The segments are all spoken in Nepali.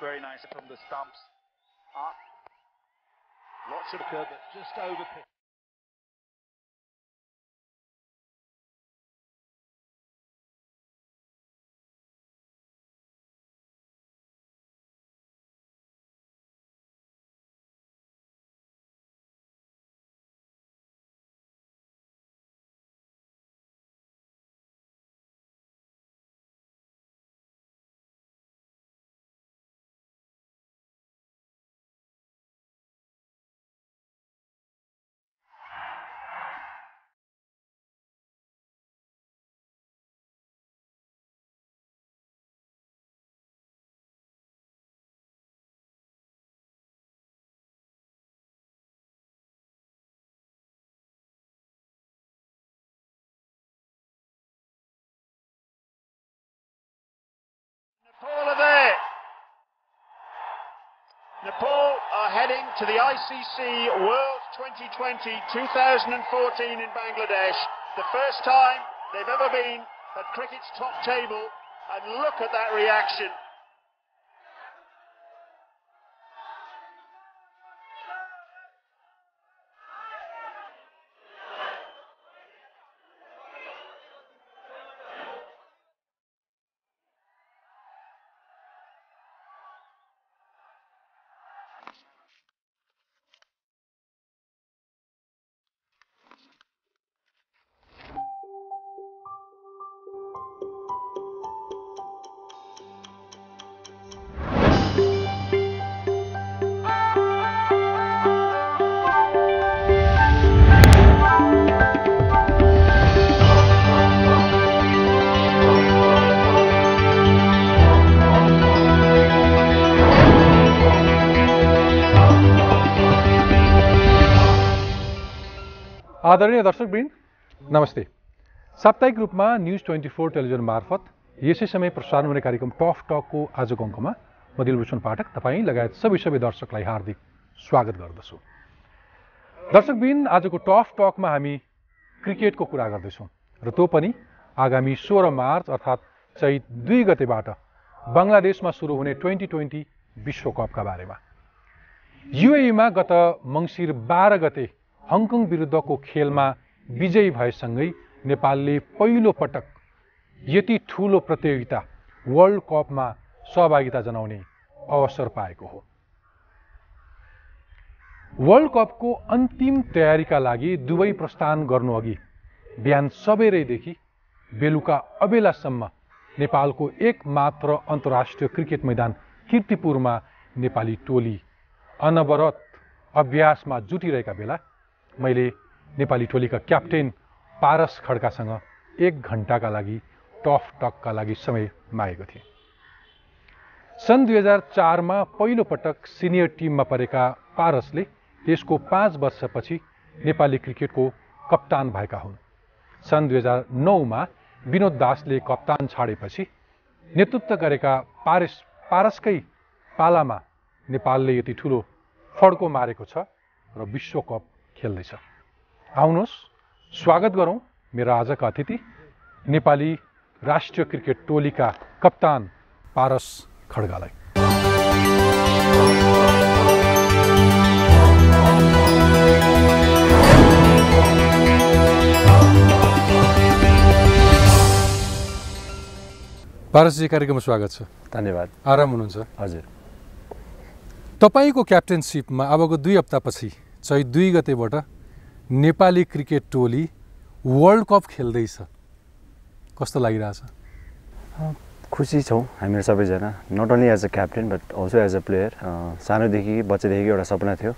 very nice from the stumps. Up. Lots of curve, but just over pitch. Heading to the ICC World 2020 2014 in Bangladesh. The first time they've ever been at cricket's top table. And look at that reaction. आदरणीय दर्शकवृन्द नमस्ते। साप्ताहिक रूपमा न्युज ट्वेन्टी फोर टेलिभिजन मार्फत यसै समय प्रसारण हुने कार्यक्रम टफ टकको आजको अङ्कमा म दिलभूषण पाठक तपाईँ लगायत सबै सबै दर्शकलाई हार्दिक स्वागत गर्दछु। दर्शकबिन आजको टफ टकमा हामी क्रिकेटको कुरा गर्दैछौँ र त्यो पनि आगामी सोह्र मार्च अर्थात् चैत दुई गतेबाट बङ्गलादेशमा सुरु हुने ट्वेन्टी ट्वेन्टी विश्वकपका बारेमा। युएईमा गत मङ्सिर बाह्र गते हङकङ विरुद्धको खेलमा विजयी भएसँगै नेपालले पहिलो पटक यति ठुलो प्रतियोगिता वर्ल्ड कपमा सहभागिता जनाउने अवसर पाएको हो। वर्ल्ड कपको अन्तिम तयारीका लागि दुवै प्रस्थान गर्नुअघि बिहान सबेरैदेखि बेलुका अबेलासम्म नेपालको एक मात्र अन्तर्राष्ट्रिय क्रिकेट मैदान किर्तिपुरमा नेपाली टोली अनवरत अभ्यासमा जुटिरहेका बेला मैले नेपाली टोलीका क्याप्टेन पारस खड्कासँग एक घन्टाका लागि टफ टकका लागि समय मागेको थिएँ। सन् दुई हजार चारमा पहिलोपटक सिनियर टिममा परेका पारसले त्यसको पाँच वर्षपछि नेपाली क्रिकेटको कप्तान भएका हुन्। सन् दुई हजार नौमा विनोद दासले कप्तान छाडेपछि नेतृत्व गरेका पारस पारसकै पालामा नेपालले यति ठुलो फड्को मारेको छ र विश्वकप खेल्दैछ। आउनुहोस् स्वागत गरौँ मेरो आजका अतिथि नेपाली राष्ट्रिय क्रिकेट टोलीका कप्तान पारस खड्गालाई। पारसजी कार्यक्रममा स्वागत छ। धन्यवाद। आराम हुनुहुन्छ? हजुर। तपाईँको क्याप्टेनसिपमा अबको दुई हप्तापछि चैत दुई गतेबाट नेपाली क्रिकेट टोली वर्ल्ड कप खेल्दैछ। कस्तो लागिरहेछ? खुसी छौँ हामीहरू सबैजना। Not only as a captain but also as a player सानोदेखि बच्चादेखि एउटा सपना थियो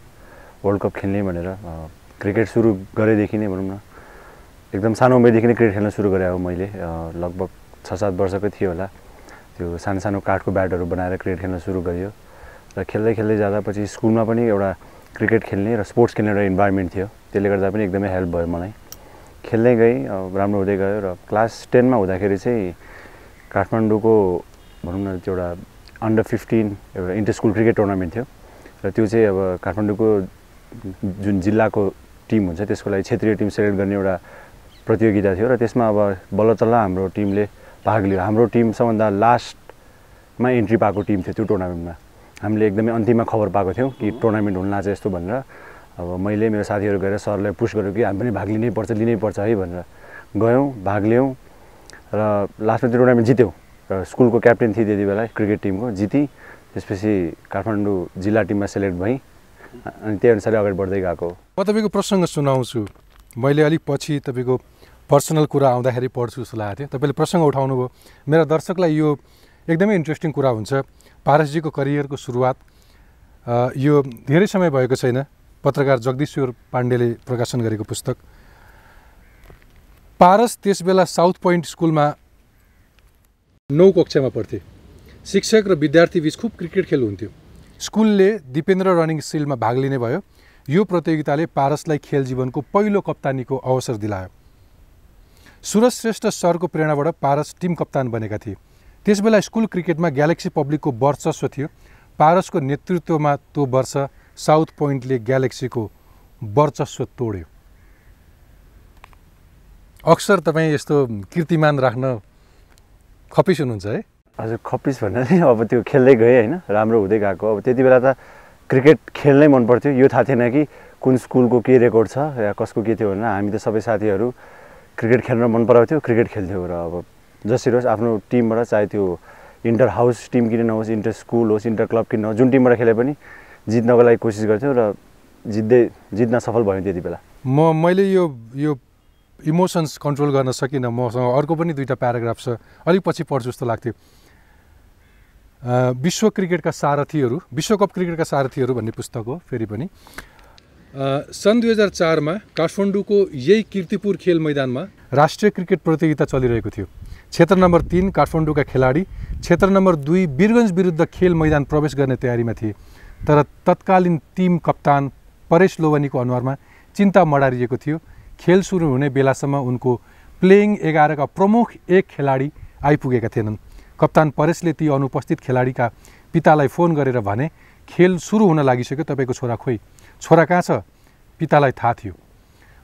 वर्ल्ड कप खेल्ने भनेर क्रिकेट सुरु गरेदेखि नै भनौँ न। एकदम सानो उमेरदेखि नै क्रिकेट खेल्न सुरु गरेँ अब मैले लगभग छ सात वर्षको थियो होला। त्यो सानो सानो काठको ब्याटहरू बनाएर क्रिकेट खेल्न सुरु गरियो। र खेल्दै खेल्दै जाँदा पछि स्कुलमा पनि एउटा क्रिकेट खेल्ने र स्पोर्ट्स खेल्ने एउटा इन्भाइरोमेन्ट थियो। त्यसले गर्दा पनि एकदमै हेल्प भयो मलाई। खेल्दै गएँ राम्रो हुँदै गयो र क्लास टेनमा हुँदाखेरि चाहिँ काठमाडौँको भनौँ न त्यो एउटा अन्डर फिफ्टिन एउटा इन्टर स्कुल क्रिकेट टुर्नामेन्ट थियो। र त्यो चाहिँ अब काठमाडौँको जुन जिल्लाको टिम हुन्छ त्यसको लागि क्षेत्रीय टिम सेलेक्ट गर्ने एउटा प्रतियोगिता थियो। र त्यसमा अब बल्ल तल्ल हाम्रो टिमले भाग लियो। हाम्रो टिम सबभन्दा लास्टमा इन्ट्री पाएको टिम थियो त्यो टुर्नामेन्टमा हामीले एकदमै अन्तिममा खबर पाएको थियौँ कि टुर्नामेन्ट हुन लाग्छ यस्तो भनेर। अब मैले मेरो साथीहरू गएर सरलाई पुस गरेँ कि हामी पनि भाग लिनै पर्छ लिनै पर्छ है भनेर गयौँ भाग लियौँ र लास्टमा त्यो टुर्नामेन्ट जित्यौँ। र स्कुलको क्याप्टेन थिएँ त्यति बेला क्रिकेट टिमको जिती। त्यसपछि काठमाडौँ जिल्ला टिममा सेलेक्ट भएँ अनि त्यही अनुसारले अगाडि बढ्दै गएको म तपाईँको प्रसङ्ग सुनाउँछु। मैले अलिक पछि तपाईँको पर्सनल कुरा आउँदाखेरि पढ्छु जस्तो लागेको थियो। तपाईँले प्रसङ्ग उठाउनु भयो मेरा दर्शकलाई यो एकदमै इन्ट्रेस्टिङ कुरा हुन्छ। पारसजीको करियरको सुरुवात यो धेरै समय भएको छैन। पत्रकार जगदीश्वर पाण्डेले प्रकाशन गरेको पुस्तक। पारस त्यसबेला साउथ पोइन्ट स्कुलमा नौ कक्षामा पढ्थे। शिक्षक र विद्यार्थी बिच खुब क्रिकेट खेल हुन्थ्यो। स्कुलले दिपेन्द्र रनिङ सिलमा भाग लिने भयो। यो प्रतियोगिताले पारसलाई खेल जीवनको पहिलो कप्तानीको अवसर दिलायो। सुरज श्रेष्ठ सरको प्रेरणाबाट पारस टिम कप्तान बनेका थिए। त्यसबेला स्कुल क्रिकेटमा ग्यालेक्सी पब्लिकको वर्चस्व थियो। पारसको नेतृत्वमा त्यो वर्ष साउथ पोइन्टले ग्यालेक्सीको वर्चस्व तोड्यो। अक्सर तपाईँ यस्तो कीर्तिमान राख्न खपिस हुनुहुन्छ है? हजुर खप्पिस भन्दा नि अब त्यो खेल्दै गएँ होइन राम्रो हुँदै गएको। अब त्यति बेला त क्रिकेट खेल्नै मन पर्थ्यो। यो थाहा थिएन कि कुन स्कुलको के रेकर्ड छ या कसको के थियो भनेर। हामी त सबै साथीहरू क्रिकेट खेल्न मन पराउँथ्यो क्रिकेट खेल्थ्यौँ र अब जसरी होस् आफ्नो टिमबाट चाहे त्यो इन्टर हाउस टिम किन नहोस् इन्टर स्कुल होस् इन्टर क्लब किन नहोस् जुन टिमबाट खेले पनि जित्नको लागि कोसिस गर्थ्यौँ र जित्दै जित्न सफल भयौँ त्यति बेला। म मैले यो यो इमोसन्स कन्ट्रोल गर्न सकिनँ मसँग। अर्को पनि दुईवटा प्याराग्राफ छ। अलिक पछि पढ्छु जस्तो लाग्थ्यो। विश्व क्रिकेटका सारथीहरू विश्वकप क्रिकेटका सारथीहरू भन्ने पुस्तक हो फेरि पनि। सन् दुई हजार चारमा काठमाडौँको यही किर्तिपुर खेल मैदानमा राष्ट्रिय क्रिकेट प्रतियोगिता चलिरहेको थियो। क्षेत्र नम्बर तिन काठमाडौँका खेलाडी क्षेत्र नम्बर दुई वीरगन्ज विरुद्ध खेल मैदान प्रवेश गर्ने तयारीमा थिए तर तत्कालीन टिम कप्तान परेश लोवनीको अनुहारमा चिन्ता मडारिएको थियो। खेल सुरु हुने बेलासम्म उनको प्लेइङ एघारका प्रमुख एक खेलाडी आइपुगेका थिएनन्। कप्तान परेशले ती अनुपस्थित खेलाडीका पितालाई फोन गरेर भने खेल सुरु हुन लागिसक्यो तपाईँको छोरा खोइ। छोरा कहाँ छ? पितालाई थाहा थियो।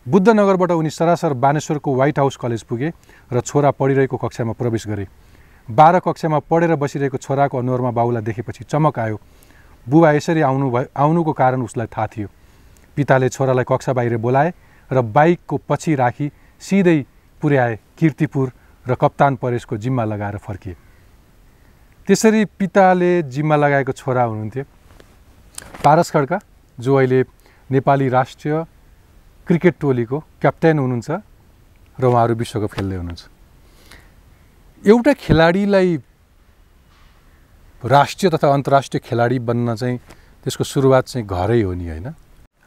बुद्धनगरबाट उनी सरासर बानेश्वरको व्हाइट हाउस कलेज पुगे र छोरा पढिरहेको कक्षामा प्रवेश गरे। बाह्र कक्षामा पढेर बसिरहेको छोराको अनुहारमा बाबुलाई देखेपछि चमक आयो। बुबा यसरी आउनु भयो आउनुको कारण उसलाई थाहा थियो। पिताले छोरालाई कक्षा बाहिर बोलाए र बाइकको पछि राखी सिधै पुर्याए किर्तिपुर र कप्तान परेशको जिम्मा लगाएर फर्किए। त्यसरी पिताले जिम्मा लगाएको छोरा हुनुहुन्थ्यो। पारस खड्का जो अहिले नेपाली राष्ट्रिय क्रिकेट टोलीको क्याप्टेन हुनुहुन्छ र उहाँहरू विश्वकप खेल्दै हुनुहुन्छ। एउटा खेलाडीलाई राष्ट्रिय तथा अन्तर्राष्ट्रिय खेलाडी बन्न चाहिँ त्यसको सुरुवात चाहिँ घरै हो नि होइन?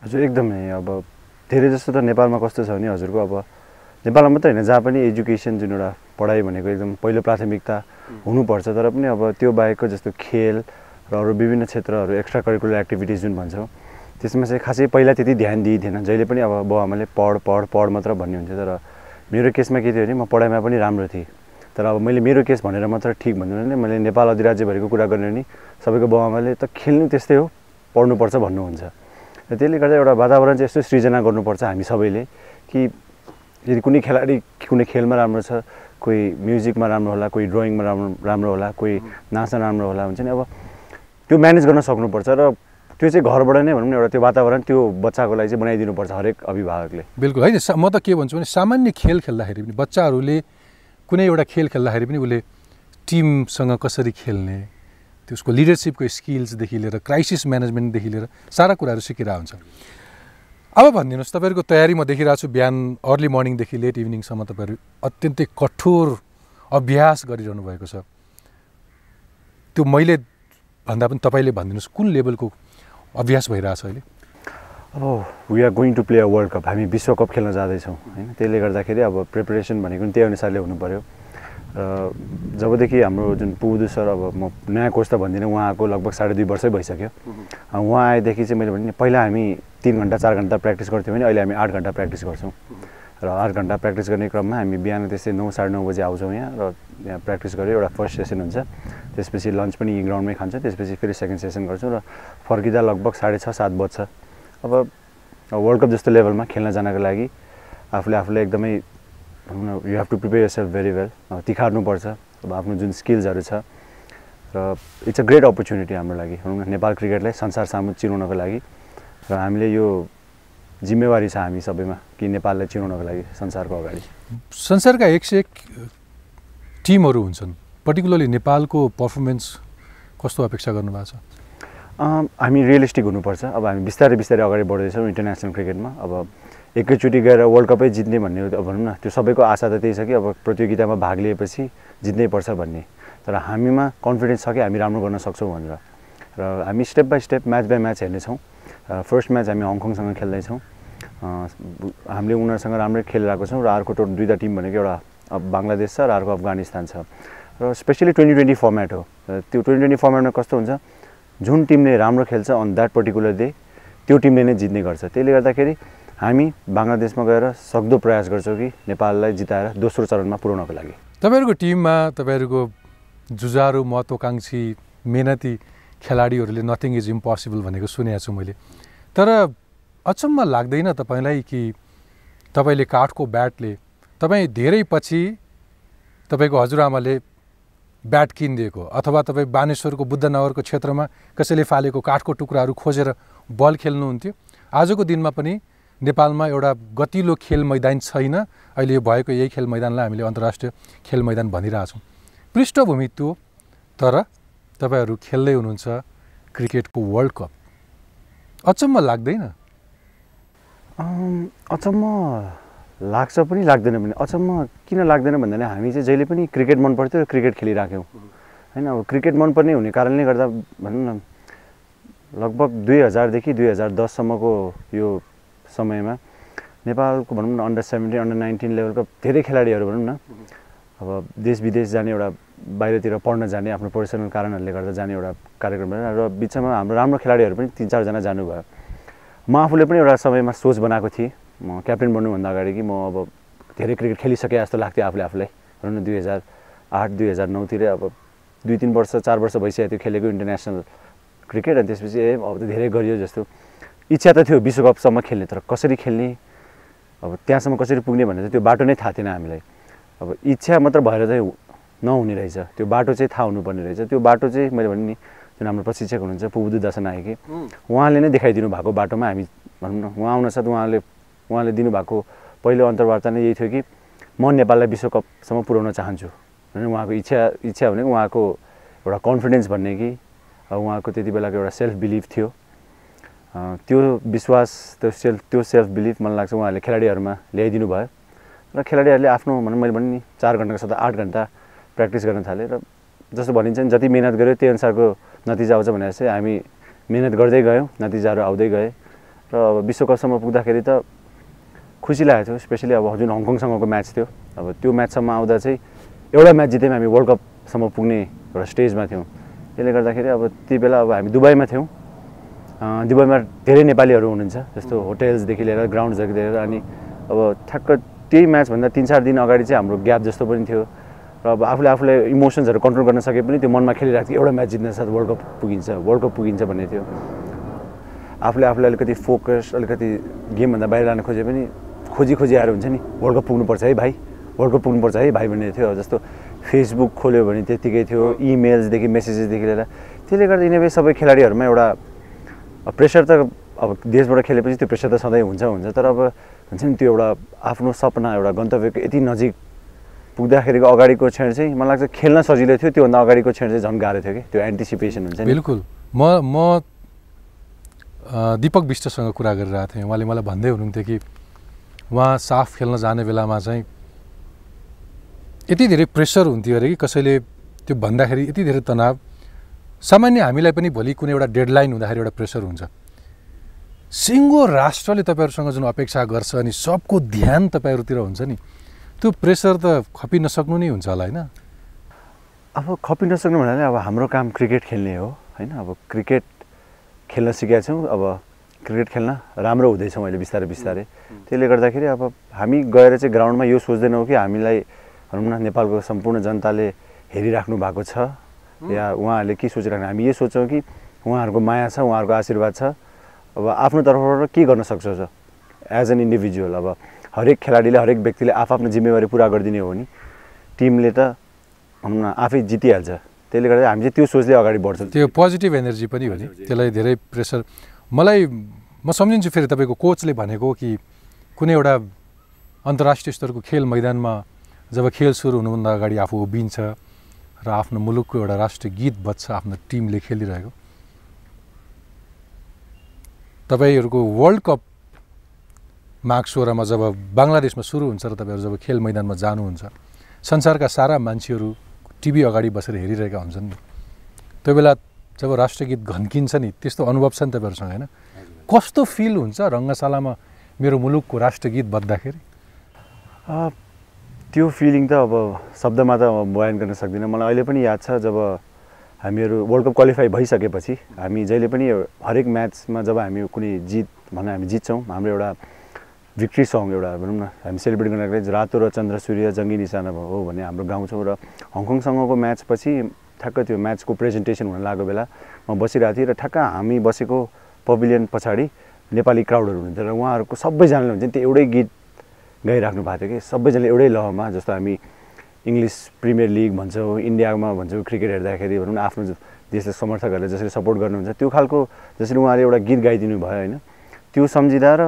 हजुर एकदमै। अब धेरै जस्तो त नेपालमा कस्तो छ भने हजुरको अब नेपालमा मात्रै होइन जहाँ पनि एजुकेसन जुन एउटा पढाइ भनेको एकदम पहिलो प्राथमिकता हुनुपर्छ तर पनि अब त्यो बाहेकको जस्तो खेल र अरू विभिन्न क्षेत्रहरू एक्स्ट्रा करिकुलर एक्टिभिटिज जुन भन्छौँ त्यसमा चाहिँ खासै पहिला त्यति ध्यान दिइदिएन जहिले पनि अब बाउ आमाले पढ पढ पढ मात्र भन्ने हुन्थ्यो तर मेरो केसमा के थियो भने म पढाइमा पनि राम्रो थिएँ। तर अब मैले मेरो केस भनेर मात्र ठिक भन्नु भने मैले नेपाल अधिराज्यभरिको कुरा गर्ने नि सबैको बाउ आमाले त खेल्नु त्यस्तै हो पढ्नुपर्छ भन्नुहुन्छ। र त्यसले गर्दा एउटा वातावरण चाहिँ यस्तो सृजना गर्नुपर्छ हामी सबैले कि यदि कुनै खेलाडी कुनै खेलमा राम्रो छ कोही म्युजिकमा राम्रो होला कोही ड्रइङमा राम्रो राम्रो होला कोही नाच्न राम्रो होला हुन्छ नि। अब त्यो म्यानेज गर्न सक्नुपर्छ र त्यो चाहिँ घरबाट नै भनौँ न एउटा त्यो वातावरण त्यो बच्चाको लागि चाहिँ बनाइदिनुपर्छ हरेक अभिभावकले। बिल्कुल होइन म त के भन्छु भने सामान्य खेल खेल्दाखेरि पनि बच्चाहरूले कुनै एउटा खेल खेल्दाखेरि पनि उसले टिमसँग कसरी खेल्ने त्यसको लिडरसिपको स्किल्सदेखि लिएर क्राइसिस म्यानेजमेन्टदेखि लिएर सारा कुराहरू सिकिरहेको हुन्छ। अब भनिदिनुहोस् तपाईँहरूको तयारी म देखिरहेको छु बिहान अर्ली मर्निङदेखि लेट इभिनिङसम्म तपाईँहरू अत्यन्तै कठोर अभ्यास गरिरहनु भएको छ। त्यो मैले भन्दा पनि तपाईँले भनिदिनुहोस् कुन लेभलको अभ्यास भइरहेछ अहिले। अब we are going to play a world cup हामी विश्वकप खेल्न जाँदैछौँ होइन? त्यसले गर्दाखेरि अब प्रिपरेसन भनेको पनि त्यही अनुसारले हुनु पऱ्यो र जबदेखि हाम्रो जुन पुबुदु सर अब म नयाँ कोच त भन्दिनँ उहाँको लगभग साढे दुई वर्षै भइसक्यो। उहाँ आएदेखि चाहिँ मैले भने पहिला हामी तिन घन्टा चार घन्टा प्र्याक्टिस गर्थ्यौँ भने अहिले हामी आठ घन्टा प्र्याक्टिस गर्छौँ। र आठ घन्टा प्र्याक्टिस गर्ने क्रममा हामी बिहान त्यस्तै नौ साढे नौ बजी आउँछौँ यहाँ र यहाँ प्र्याक्टिस गरेर एउटा फर्स्ट सेसन हुन्छ। त्यसपछि लन्च पनि यहीँ ग्राउन्डमै खान्छ त्यसपछि फेरि सेकेन्ड सेसन गर्छौँ र फर्किँदा लगभग साढे छ सात बज्छ। अब वर्ल्ड कप जस्तो लेभलमा खेल्न जानको लागि आफूले आफूले एकदमै you have to prepare yourself very well तिखार्नुपर्छ। अब आफ्नो जुन स्किल्सहरू छ र इट्स अ ग्रेट अपर्च्युनिटी हाम्रो लागि। नेपाल क्रिकेटलाई संसार सामु चिनाउनको लागि। र हामीले यो जिम्मेवारी छ हामी सबैमा कि नेपाललाई चिनाउनको लागि संसारको अगाडि? संसारका एक सय एक टिमहरू हुन्छन्। पर्टिकुलरली नेपालको पर्फर्मेन्स कस्तो अपेक्षा गर्नुभएको छ? हामी रियलिस्टिक हुनुपर्छ। अब हामी बिस्तारै बिस्तारै अगाडि बढ्दैछौँ इन्टरनेसनल क्रिकेटमा। अब एकैचोटि गएर वर्ल्ड कपै जित्ने भन्ने भनौँ न त्यो सबैको आशा त त्यही छ कि अब प्रतियोगितामा भाग लिएपछि जित्नै पर्छ भन्ने। तर हामीमा कन्फिडेन्स छ कि हामी राम्रो गर्न सक्छौँ भनेर। र हामी step by step match by match हेर्नेछौँ। फर्स्ट म्याच हामी हङकङसँग खेल्दैछौँ। हामीले उनीहरूसँग राम्रै खेलिरहेको छौँ र अर्को टोटल दुईवटा टिम भनेको एउटा बङ्गलादेश छ र अर्को अफगानिस्तान छ। र स्पेसली ट्वेन्टी ट्वेन्टी फर्मेट हो। त्यो ट्वेन्टी ट्वेन्टी फर्मेटमा कस्तो हुन्छ? जुन टिमले राम्रो खेल्छ अन द्याट पर्टिकुलर डे त्यो टिमले नै जित्ने गर्छ। त्यसले गर्दाखेरि हामी बङ्गलादेशमा गएर सक्दो प्रयास गर्छौँ कि नेपाललाई जिताएर दोस्रो चरणमा पुर्याउनको लागि। तपाईँहरूको टिममा तपाईँहरूको जुझारु महत्त्वकाङ्क्षी मेहनती खेलाडीहरूले नथिङ इज इम्पोसिबल भनेको सुनेको छु मैले। तर अचम्म लाग्दैन तपाईँलाई कि तपाईँले काठको ब्याटले तपाईँ धेरै पछि तपाईँको हजुरआमाले ब्याट किनिदिएको अथवा तपाईँ बानेश्वरको बुद्धनगरको क्षेत्रमा कसैले फालेको काठको टुक्राहरू खोजेर बल खेल्नुहुन्थ्यो। आजको दिनमा पनि नेपालमा एउटा गतिलो खेल मैदान छैन। अहिले यो भएको यही खेल मैदानलाई हामीले अन्तर्राष्ट्रिय खेल मैदान भनिरहेछौँ। पृष्ठभूमि त्यो तर तपाईँहरू खेल्दै हुनुहुन्छ क्रिकेटको वर्ल्ड कप। अचम्म लाग्दैन? अचम्म लाग्छ पनि लाग्दैन पनि। अचम्म किन लाग्दैन भन्दाखेरि हामी चाहिँ जहिले पनि क्रिकेट मन पर्थ्यो र क्रिकेट खेलिराख्यौँ। होइन अब क्रिकेट मनपर्ने हुने कारणले गर्दा भनौँ न लगभग दुई हजारदेखि दुई हजार दससम्मको यो समयमा नेपालको भनौँ न अन्डर सेभेन्टिन अन्डर नाइन्टिन लेभलको धेरै खेलाडीहरू भनौँ न अब देश विदेश जाने एउटा बाहिरतिर पढ्न जाने आफ्नो पर्सनल कारणहरूले गर्दा जाने एउटा कार्यक्रम र बिचमा हाम्रो राम्रो खेलाडीहरू पनि तिन चारजना जानुभयो। म आफूले पनि एउटा समयमा सोच बनाएको थिएँ। म क्याप्टेन बन्नुभन्दा अगाडि कि म अब धेरै क्रिकेट खेलिसके जस्तो लाग्थ्यो आफूले आफूलाई। भनौँ न दुई हजार आठ दुई हजार नौतिर अब दुई तिन वर्ष चार वर्ष भइसकेको थियो खेलेको इन्टरनेसनल क्रिकेट। अनि त्यसपछि ए अब त धेरै गरियो जस्तो। इच्छा त थियो विश्वकपसम्म खेल्ने तर कसरी खेल्ने? अब त्यहाँसम्म कसरी पुग्ने भनेर त्यो बाटो नै थाहा थिएन हामीलाई। अब इच्छा मात्र भएर चाहिँ नहुने रहेछ। त्यो बाटो चाहिँ थाहा हुनुपर्ने रहेछ। त्यो बाटो चाहिँ मैले भने नि जुन हाम्रो प्रशिक्षक हुनुहुन्छ पुबुदु दर्शन आएकी उहाँले नै देखाइदिनु भएको बाटोमा हामी भनौँ न उहाँ आउनसाथ उहाँले उहाँले दिनुभएको पहिलो अन्तर्वार्ता नै यही थियो कि म नेपाललाई विश्वकपसम्म पुर्याउन चाहन्छु। होइन उहाँको इच्छा इच्छा भनेको उहाँको एउटा कन्फिडेन्स भन्ने कि उहाँको त्यति बेलाको एउटा सेल्फ बिलिभ थियो त्यो विश्वास त्यो सेल्फ त्यो सेल्फ बिलिभ मलाई लाग्छ उहाँहरूले खेलाडीहरूमा ल्याइदिनु भयो। र खेलाडीहरूले आफ्नो भनौँ मैले भने नि चार घन्टाको सट्टा आठ घन्टा प्र्याक्टिस गर्न थालेँ र जस्तो भनिन्छ नि जति मिहिनेत गऱ्यो त्यही अनुसारको नतिजा आउँछ भनेर चाहिँ हामी मिहिनेत गर्दै गयौँ नतिजाहरू आउँदै गए। र अब विश्वकपसम्म पुग्दाखेरि त खुसी लागेको थियो स्पेसली अब जुन हङकङसँगको म्याच थियो। अब त्यो म्याचसम्म आउँदा चाहिँ एउटा म्याच जितेमा हामी वर्ल्ड कपसम्म पुग्ने एउटा स्टेजमा थियौँ। त्यसले गर्दाखेरि अब त्यति बेला अब हामी दुबईमा थियौँ। दुबईमा धेरै नेपालीहरू हुनुहुन्छ जस्तो होटेल्सदेखि लिएर ग्राउन्ड्सदेखि लिएर अनि अब ठ्याक्क त्यही म्याचभन्दा तिन चार दिन अगाडि चाहिँ हाम्रो ग्याप जस्तो पनि थियो। र अब आफूले आफूलाई इमोसन्सहरू कन्ट्रोल गर्न सके पनि त्यो मनमा खेलिरहेको थियो एउटा म्याच जित्न साथ वर्ल्ड कप पुगिन्छ वर्ल्ड कप पुगिन्छ भन्ने थियो। आफूले आफूलाई अलिकति फोकस अलिकति गेमभन्दा बाहिर लान खोजे पनि खोजी खोजी आएर हुन्छ नि वर्ल्ड कप पुग्नुपर्छ है भाइ वर्ल्ड कप पुग्नुपर्छ है भाइ भन्ने थियो। जस्तो फेसबुक खोल्यो भने त्यत्तिकै थियो इमेल्सदेखि मेसेजेसदेखि लिएर। त्यसले गर्दा यिनीहरू सबै खेलाडीहरूमा एउटा प्रेसर त अब देशबाट खेलेपछि त्यो प्रेसर त सधैँ हुन्छ हुन्छ। तर अब हुन्छ नि त्यो एउटा आफ्नो सपना एउटा गन्तव्यको यति नजिक पुग्दाखेरिको अगाडिको क्षण चाहिँ मलाई लाग्छ खेल्न सजिलो थियो त्योभन्दा अगाडिको क्षण चाहिँ झन् गाह्रो थियो कि? त्यो एन्टिसिपेसन हुन्छ बिल्कुल। म म दिपक विष्टसँग कुरा गरिरहेको थिएँ। उहाँले मलाई भन्दै हुनुहुन्थ्यो कि उहाँ साफ खेल्न जाने बेलामा चाहिँ यति धेरै प्रेसर हुन्थ्यो अरे कि कसैले त्यो भन्दाखेरि यति धेरै तनाव। सामान्य हामीलाई पनि भोलि कुनै एउटा डेडलाइन हुँदाखेरि एउटा प्रेसर हुन्छ। सिङ्गो राष्ट्रले तपाईँहरूसँग जुन अपेक्षा गर्छ अनि सबको ध्यान तपाईँहरूतिर हुन्छ नि त्यो प्रेसर त खपि नसक्नु नै हुन्छ होला होइन? अब खपि नसक्नु भन्नाले अब हाम्रो काम क्रिकेट खेल्ने हो होइन? अब क्रिकेट खेल्न सिकेका छौँ अब क्रिकेट खेल्न राम्रो हुँदैछौँ अहिले बिस्तारै बिस्तारै। त्यसले गर्दाखेरि अब हामी गएर चाहिँ ग्राउन्डमा यो सोच्दैनौँ कि हामीलाई भनौँ न नेपालको सम्पूर्ण जनताले हेरिराख्नु भएको छ। या उहाँहरूले के सोचिराख्नु? हामी यो सोच्छौँ कि उहाँहरूको माया छ उहाँहरूको आशीर्वाद छ। अब आफ्नो तर्फबाट के गर्न सक्छ एज एन इन्डिभिजुअल अब हरेक खेलाडीले हरेक व्यक्तिले आफआफ्नो जिम्मेवारी पुरा गरिदिने हो भने टिमले त न आफै जितिहाल्छ। त्यसले गर्दा हामी चाहिँ त्यो सोचले अगाडि बढ्छौँ। त्यो पोजिटिभ एनर्जी पनि हो नि। त्यसलाई धेरै प्रेसर मलाई म सम्झिन्छु फेरि तपाईँको कोचले भनेको कि कुनै एउटा अन्तर्राष्ट्रिय स्तरको खेल मैदानमा जब खेल सुरु हुनुभन्दा अगाडि आफू उभिन्छ र आफ्नो मुलुकको एउटा राष्ट्रिय गीत बज्छ आफ्नो टिमले खेलिरहेको। तपाईँहरूको वर्ल्ड कप माघ सोह्रमा जब बङ्गलादेशमा सुरु हुन्छ र तपाईँहरू जब खेल मैदानमा जानुहुन्छ संसारका सारा मान्छेहरू टिभी अगाडि बसेर हेरिरहेका हुन्छन् नि। त्यो बेला जब राष्ट्रिय गीत घन्किन्छ नि त्यस्तो अनुभव छ नि तपाईँहरूसँग होइन? कस्तो फिल हुन्छ रङ्गशालामा मेरो मुलुकको राष्ट्रिय गीत बज्दाखेरि त्यो फिलिङ त अब शब्दमा त बयान गर्न सक्दिनँ। मलाई अहिले पनि याद छ जब हामीहरू वर्ल्ड कप क्वालिफाई भइसकेपछि हामी जहिले पनि हरेक म्याचमा जब हामी कुनै जित भनौँ हामी जित्छौँ हाम्रो एउटा भिक्ट्री सङ एउटा भनौँ न हामी सेलिब्रेट लागि रातो र चन्द्र सूर्य जङ्गी निशाना हो भने हाम्रो गाउँछौँ र हङकङसँगको म्याचपछि ठ्याक्क त्यो म्याचको प्रेजेन्टेसन हुन लागेको बेला म बसिरहेको थिएँ र ठ्याक्क हामी बसेको पभिलियन पछाडि नेपाली क्राउडहरू हुनुहुन्थ्यो र उहाँहरूको सबैजनाले हुन्छ नि त्यो एउटै गीत गाइराख्नु भएको थियो कि सबैजनाले एउटै लहमा जस्तो हामी इङ्ग्लिस प्रिमियर लिग भन्छौँ इन्डियामा भन्छौँ क्रिकेट हेर्दाखेरि भनौँ न आफ्नो देशलाई समर्थकहरूले जसरी सपोर्ट गर्नुहुन्छ त्यो खालको जसरी उहाँले एउटा गीत गाइदिनु भयो होइन त्यो सम्झिँदा र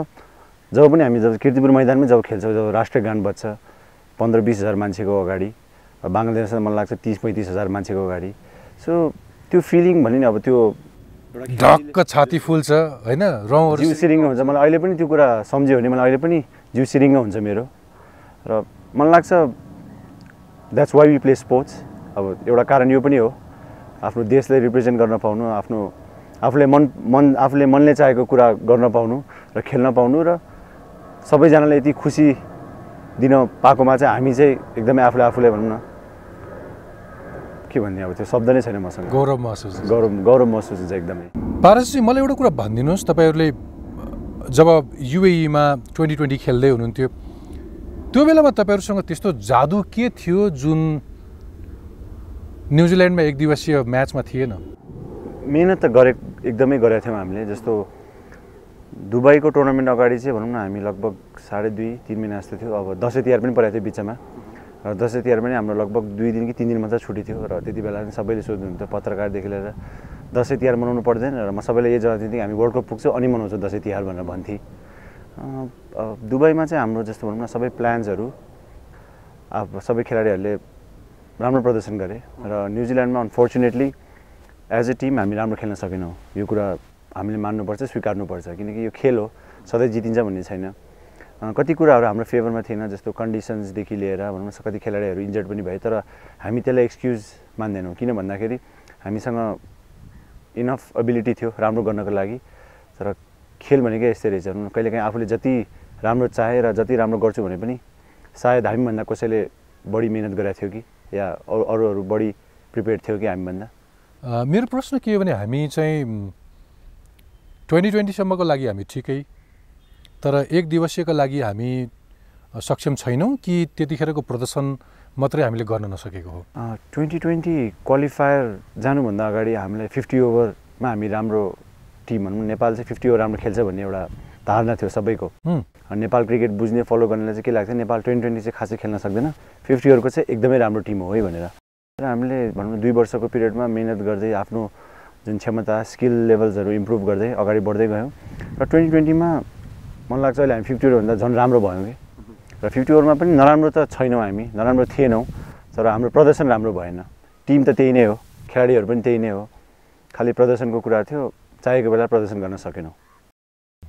जब पनि हामी जब किर्तिपुर मैदानमै जब खेल्छौँ जब राष्ट्रिय गान बज्छ पन्ध्र बिस हजार मान्छेको अगाडि बाङ्लादेशमा मलाई लाग्छ तिस पैँतिस हजार मान्छेको अगाडि। सो त्यो फिलिङ भने नि अब त्यो ढक्क छाती फुल्छ होइन? जिउ सिरिङ्ग हुन्छ। मलाई अहिले पनि त्यो कुरा सम्झ्यो भने मलाई अहिले पनि जिउ सिरिङ्ग हुन्छ मेरो। र मलाई लाग्छ that's why we play sports अब एउटा कारण यो पनि हो आफ्नो देशलाई रिप्रेजेन्ट गर्न पाउनु आफ्नो आफूले मन मन आफूले मनले चाहेको कुरा गर्न पाउनु र खेल्न पाउनु र सबैजनाले यति खुसी दिन पाएकोमा चाहिँ हामी चाहिँ एकदमै आफूले आफूले भनौँ न के भन्ने अब त्यो शब्द नै छैन मसँग। गौरव महसुस। गौरव गौरव महसुस हुन्छ एकदमै। पारसजी मलाई एउटा कुरा भनिदिनुहोस् तपाईँहरूले जब युएईमा ट्वेन्टी ट्वेन्टी खेल्दै हुनुहुन्थ्यो त्यो बेलामा तपाईँहरूसँग त्यस्तो जादु के थियो जुन न्युजिल्यान्डमा एक दिवसीय म्याचमा थिएन? मिहिनेत त गरे एकदमै गरेका थियौँ हामीले जस्तो दुबईको टुर्नामेन्ट अगाडि चाहिँ भनौँ न हामी लगभग साढे दुई तिन महिना जस्तो थियो। अब दसैँ तिहार पनि परेको थियो बिचमा। र दसैँ तिहार पनि हाम्रो लगभग दुई दिन कि तिन दिन मात्रै छुट्टी थियो। र त्यति बेला पनि सबैले सोध्नुहुन्थ्यो पत्रकारदेखि लिएर दसैँ तिहार मनाउनु पर्दैन? र म सबैलाई यही जवाब दिन्थेँ कि हामी वर्ल्ड कप पुग्छौँ अनि मनाउँछौँ दसैँ तिहार भनेर भन्थेँ। दुबईमा चाहिँ हाम्रो जस्तो भनौँ न सबै प्लान्सहरू अब सबै खेलाडीहरूले राम्रो प्रदर्शन गरे। र न्युजिल्यान्डमा अनफोर्चुनेटली एज ए टिम हामी राम्रो खेल्न सकेनौँ। यो कुरा हामीले मान्नुपर्छ स्वीकार्नुपर्छ किनकि यो खेल हो सधैँ जितिन्छ भन्ने छैन। कति कुराहरू हाम्रो फेभरमा थिएन जस्तो कन्डिसन्सदेखि लिएर भनौँ कति खेलाडीहरू इन्जर्ड पनि भए तर हामी त्यसलाई एक्सक्युज मान्दैनौँ। किन भन्दाखेरि हामीसँग इनफ एबिलिटी थियो राम्रो गर्नको लागि तर खेल भनेकै यस्तै रहेछ। कहिलेकाहीँ आफूले जति राम्रो चाहे र जति राम्रो गर्छु भने पनि सायद हामीभन्दा कसैले बढी मिहिनेत गरेको थियो कि या अरू अरूहरू बढी प्रिपेयर थियो कि हामीभन्दा। मेरो प्रश्न के हो भने हामी चाहिँ ट्वेन्टी ट्वेन्टीसम्मको लागि हामी ठिकै तर एक दिवसीयको लागि हामी सक्षम छैनौँ कि त्यतिखेरको प्रदर्शन मात्रै हामीले गर्न नसकेको हो। ट्वेन्टी ट्वेन्टी क्वालिफायर जानुभन्दा अगाडि हामीलाई फिफ्टी ओभरमा हामी राम्रो टिम भनौँ नेपाल चाहिँ फिफ्टी ओभर राम्रो खेल्छ भन्ने एउटा धारणा थियो सबैको। नेपाल क्रिकेट बुझ्ने फलो गर्नेलाई चाहिँ के लाग्छ नेपाल ट्वेन्टी ट्वेन्टी चाहिँ खासै खेल्न सक्दैन फिफ्टी ओभरको चाहिँ एकदमै राम्रो टिम हो है भनेर। र हामीले भनौँ दुई वर्षको पिरियडमा मिहिनेत गर्दै आफ्नो जुन क्षमता स्किल लेभल्सहरू इम्प्रुभ गर्दै अगाडि बढ्दै गयौँ। र ट्वेन्टी ट्वेन्टीमा मलाई लाग्छ अहिले हामी फिफ्टी ओभरभन्दा झन् राम्रो भयौँ कि। र फिफ्टी ओभरमा पनि नराम्रो त छैनौँ हामी नराम्रो थिएनौँ तर हाम्रो प्रदर्शन राम्रो भएन। टिम त त्यही नै हो खेलाडीहरू पनि त्यही नै हो। खालि प्रदर्शनको कुरा थियो चाहेको बेला प्रदर्शन गर्न सकेनौँ।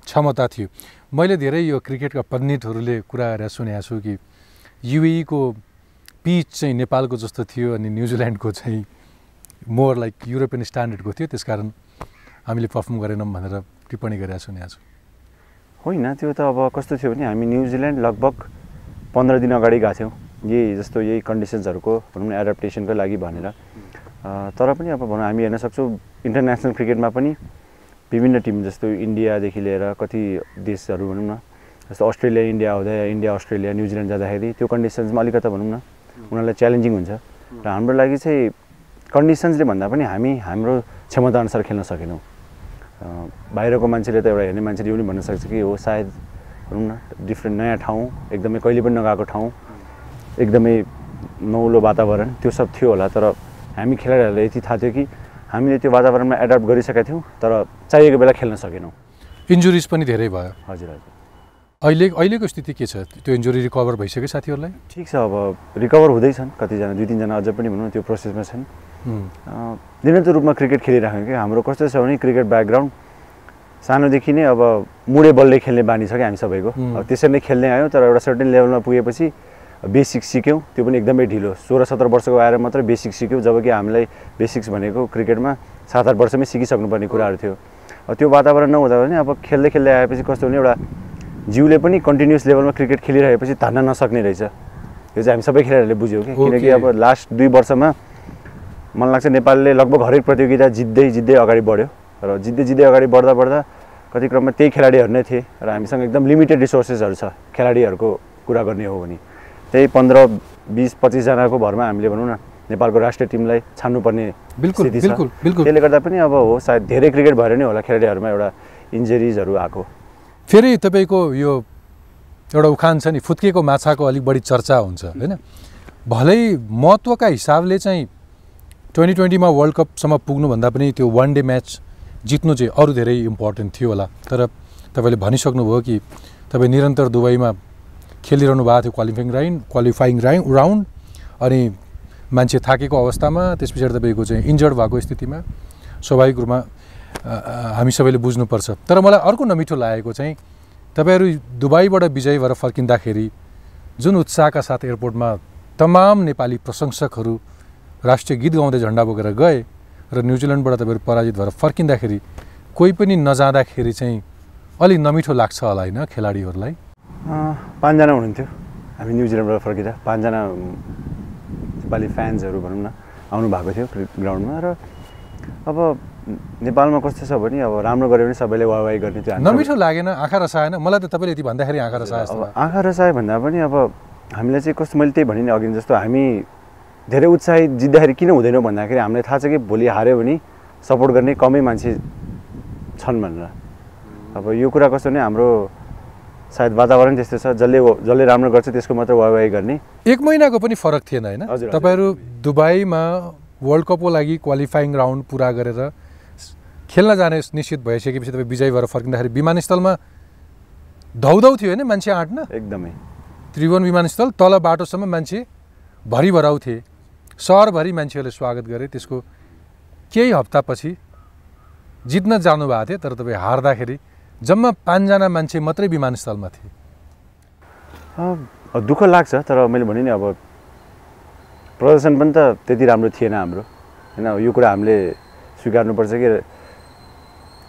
क्षमता थियो। मैले धेरै यो क्रिकेटका पण्डितहरूले कुरा गरेर सुनेको छु कि युएईको पिच चाहिँ नेपालको जस्तो थियो अनि न्युजिल्यान्डको चाहिँ मोर लाइक युरोपियन स्ट्यान्डर्डको थियो त्यसकारण हामीले पर्फर्म गरेनौँ भनेर टिप्पणी गरेर सुनेको छु होइन त्यो त अब कस्तो थियो भने हामी न्युजिल्यान्ड लगभग पन्ध्र दिन अगाडि गएको थियौँ। यही जस्तो यही कन्डिसन्सहरूको भनौँ न एडप्टेसनको लागि भनेर। तर पनि अब भनौँ हामी हेर्न सक्छौँ इन्टरनेसनल क्रिकेटमा पनि विभिन्न टिम जस्तो इन्डियादेखि लिएर कति देशहरू भनौँ न जस्तो अस्ट्रेलिया इन्डिया हुँदा इन्डिया अस्ट्रेलिया न्युजिल्यान्ड जाँदाखेरि त्यो कन्डिसन्समा अलिकति भनौँ न उनीहरूलाई च्यालेन्जिङ हुन्छ। र हाम्रो लागि चाहिँ कन्डिसन्सले भन्दा पनि हामी हाम्रो क्षमताअनुसार खेल्न सकेनौँ। बाहिरको मान्छेले त एउटा हेर्ने मान्छेले यो पनि भन्न सक्छ कि हो सायद भनौँ न डिफ्रेन्ट नयाँ ठाउँ एकदमै कहिले पनि नगएको ठाउँ एकदमै नौलो वातावरण त्यो सब थियो होला तर हामी खेलाडीहरूलाई यति थाहा थियो कि हामीले त्यो वातावरणमा एडप्ट गरिसकेका थियौँ तर चाहिएको बेला खेल्न सकेनौँ। इन्जुरिज पनि धेरै भयो। हजुर हजुर। अहिले अहिलेको स्थिति के छ? त्यो इन्जुरी रिकभर भइसक्यो साथीहरूलाई? ठिक छ अब रिकभर हुँदैछन् कतिजना दुई तिनजना अझ पनि भनौँ त्यो प्रोसेसमा छन्। निरन्तर रूपमा क्रिकेट खेलिराख्यौँ कि हाम्रो कस्तो छ भने क्रिकेट ब्याकग्राउन्ड सानोदेखि नै अब मुडे बलले खेल्ने बानी छ कि हामी सबैको. अब त्यसरी नै खेल्दै आयौँ तर एउटा सर्टेन लेभलमा पुगेपछि बेसिक्स सिक्यौँ। त्यो पनि एकदमै ढिलो। सोह्र सत्र वर्षको आएर मात्रै बेसिक्स सिक्यौँ जबकि हामीलाई बेसिक्स भनेको क्रिकेटमा सात आठ वर्षमै सिकिसक्नुपर्ने कुराहरू थियो। अब त्यो वातावरण नहुँदा पनि अब खेल्दै खेल्दै आएपछि कस्तो भने एउटा जिउले पनि कन्टिन्युस लेभलमा क्रिकेट खेलिरहेपछि धान्न नसक्ने रहेछ। यो चाहिँ हामी सबै खेलाडीहरूले बुझ्यौँ कि। किनकि. अब लास्ट दुई वर्षमा मलाई लाग्छ नेपालले लगभग हरेक प्रतियोगिता जित्दै जित्दै अगाडि बढ्यो। र जित्दै जित्दै अगाडि बढ्दा बढ्दा कति क्रममा त्यही खेलाडीहरू नै थिए र हामीसँग एकदम लिमिटेड रिसोर्सेसहरू छ खेलाडीहरूको कुरा गर्ने हो भने। त्यही पन्ध्र बिस पच्चिसजनाको भरमा हामीले भनौँ न नेपालको राष्ट्रिय टिमलाई छान्नुपर्ने बिल्कुल बिल्कुल बिल्कुल। त्यसले गर्दा पनि अब हो सायद धेरै क्रिकेट भएर नै होला खेलाडीहरूमा एउटा इन्जरिजहरू आएको। फेरि तपाईँको यो एउटा उखान छ नि फुत्किएको माछाको अलिक बढी चर्चा हुन्छ होइन? भलै महत्त्वका हिसाबले चाहिँ ट्वेन्टी ट्वेन्टीमा वर्ल्ड कपसम्म पुग्नुभन्दा पनि त्यो वान डे म्याच जित्नु चाहिँ अरू धेरै इम्पोर्टेन्ट थियो होला। तर तपाईँले भनिसक्नुभयो कि तपाईँ निरन्तर दुबईमा खेलिरहनु भएको थियो qualifying round qualifying round round अनि मान्छे थाकेको अवस्थामा त्यस पछाडि तपाईँको चाहिँ इन्जर्ड भएको स्थितिमा स्वाभाविक रूपमा हामी सबैले बुझ्नुपर्छ। तर मलाई अर्को नमिठो लागेको चाहिँ तपाईँहरू दुबईबाट विजयी भएर फर्किँदाखेरि जुन उत्साहका साथ एयरपोर्टमा तमाम नेपाली प्रशंसकहरू राष्ट्रिय गीत गाउँदै झन्डा बोकेर गए र न्युजिल्यान्डबाट तपाईँहरू पराजित भएर फर्किँदाखेरि कोही पनि नजाँदाखेरि चाहिँ अलिक नमिठो लाग्छ होला होइन खेलाडीहरूलाई? पाँचजना हुनुहुन्थ्यो। हामी न्युजिल्यान्डबाट फर्किँदा पाँचजना नेपाली फ्यान्सहरू भनौँ न आउनु भएको थियो ग्राउन्डमा र अब नेपालमा कस्तो छ भने अब राम्रो गऱ्यो भने सबैले वाहवाही गर्ने त्यो नमिठो लागेन आँखा रसाएन मलाई त तपाईँले यति भन्दाखेरि आँखा रसाए अब। आँखा रसायो भन्दा पनि अब हामीलाई चाहिँ कस्तो मैले त्यही भने अघि जस्तो हामी धेरै उत्साहित जित्दाखेरि किन हुँदैनौँ भन्दाखेरि हामीलाई थाहा छ कि भोलि हाऱ्यो भने सपोर्ट गर्ने कमै मान्छे छन् भनेर। अब यो कुरा कस्तो भने हाम्रो सायद वातावरण त्यस्तो छ जसले जसले राम्रो गर्छ त्यसको मात्र वाहवाही गर्ने। एक महिनाको पनि फरक थिएन होइन। तपाईँहरू दुबईमा वर्ल्ड कपको लागि क्वालिफाइङ राउन्ड पुरा गरेर खेल्न जाने निश्चित भइसकेपछि तपाईँ विजय भएर फर्किँदाखेरि विमानस्थलमा धौधौ थियो होइन? मान्छे आँट्न? एकदमै। त्रिभुवन विमानस्थल तल बाटोसम्म मान्छे भरिभराउ थिए। सहरभरि मान्छेहरूले स्वागत गरे। त्यसको केही हप्तापछि जित्न जानुभएको थियो तर तपाईँ हार्दाखेरि जम्मा पाँचजना मान्छे मात्रै विमानस्थलमा थिए। दुःख लाग्छ तर मैले भने नि अब प्रदर्शन पनि त त्यति राम्रो थिएन हाम्रो। होइन यो कुरा हामीले स्वीकार्नुपर्छ कि?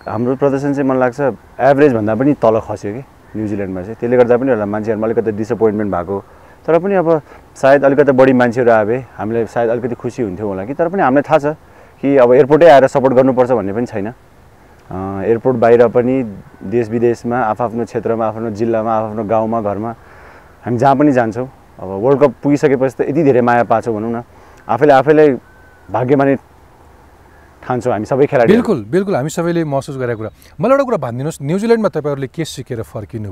हाम्रो प्रदर्शन चाहिँ मलाई लाग्छ एभरेजभन्दा पनि तल खस्यो कि न्युजिल्यान्डमा चाहिँ। त्यसले गर्दा पनि होला मान्छेहरूमा अलिकति डिसपोइन्टमेन्ट भएको। तर पनि अब सायद अलिकति बढी मान्छेहरू आए भए हामीलाई सायद अलिकति खुसी हुन्थ्यो होला कि? तर पनि हामीलाई थाहा छ कि अब एयरपोर्टै आएर सपोर्ट गर्नुपर्छ भन्ने पनि छैन। एयरपोर्ट बाहिर पनि देश विदेशमा आफ्नो क्षेत्रमा आफ्नो जिल्लामा आफ्नो गाउँमा घरमा हामी जहाँ पनि जान्छौँ। अब वर्ल्ड कप पुगिसकेपछि त यति धेरै माया पाछौँ भनौँ न। आफैले आफैलाई भाग्यमानी ठान्छौँ हामी सबै खेलाडी बिल्कुल बिल्कुल हामी सबैले महसुस गरेको कुरा। मलाई एउटा कुरा भनिदिनुहोस् न्युजिल्यान्डमा तपाईँहरूले के सिकेर फर्किनु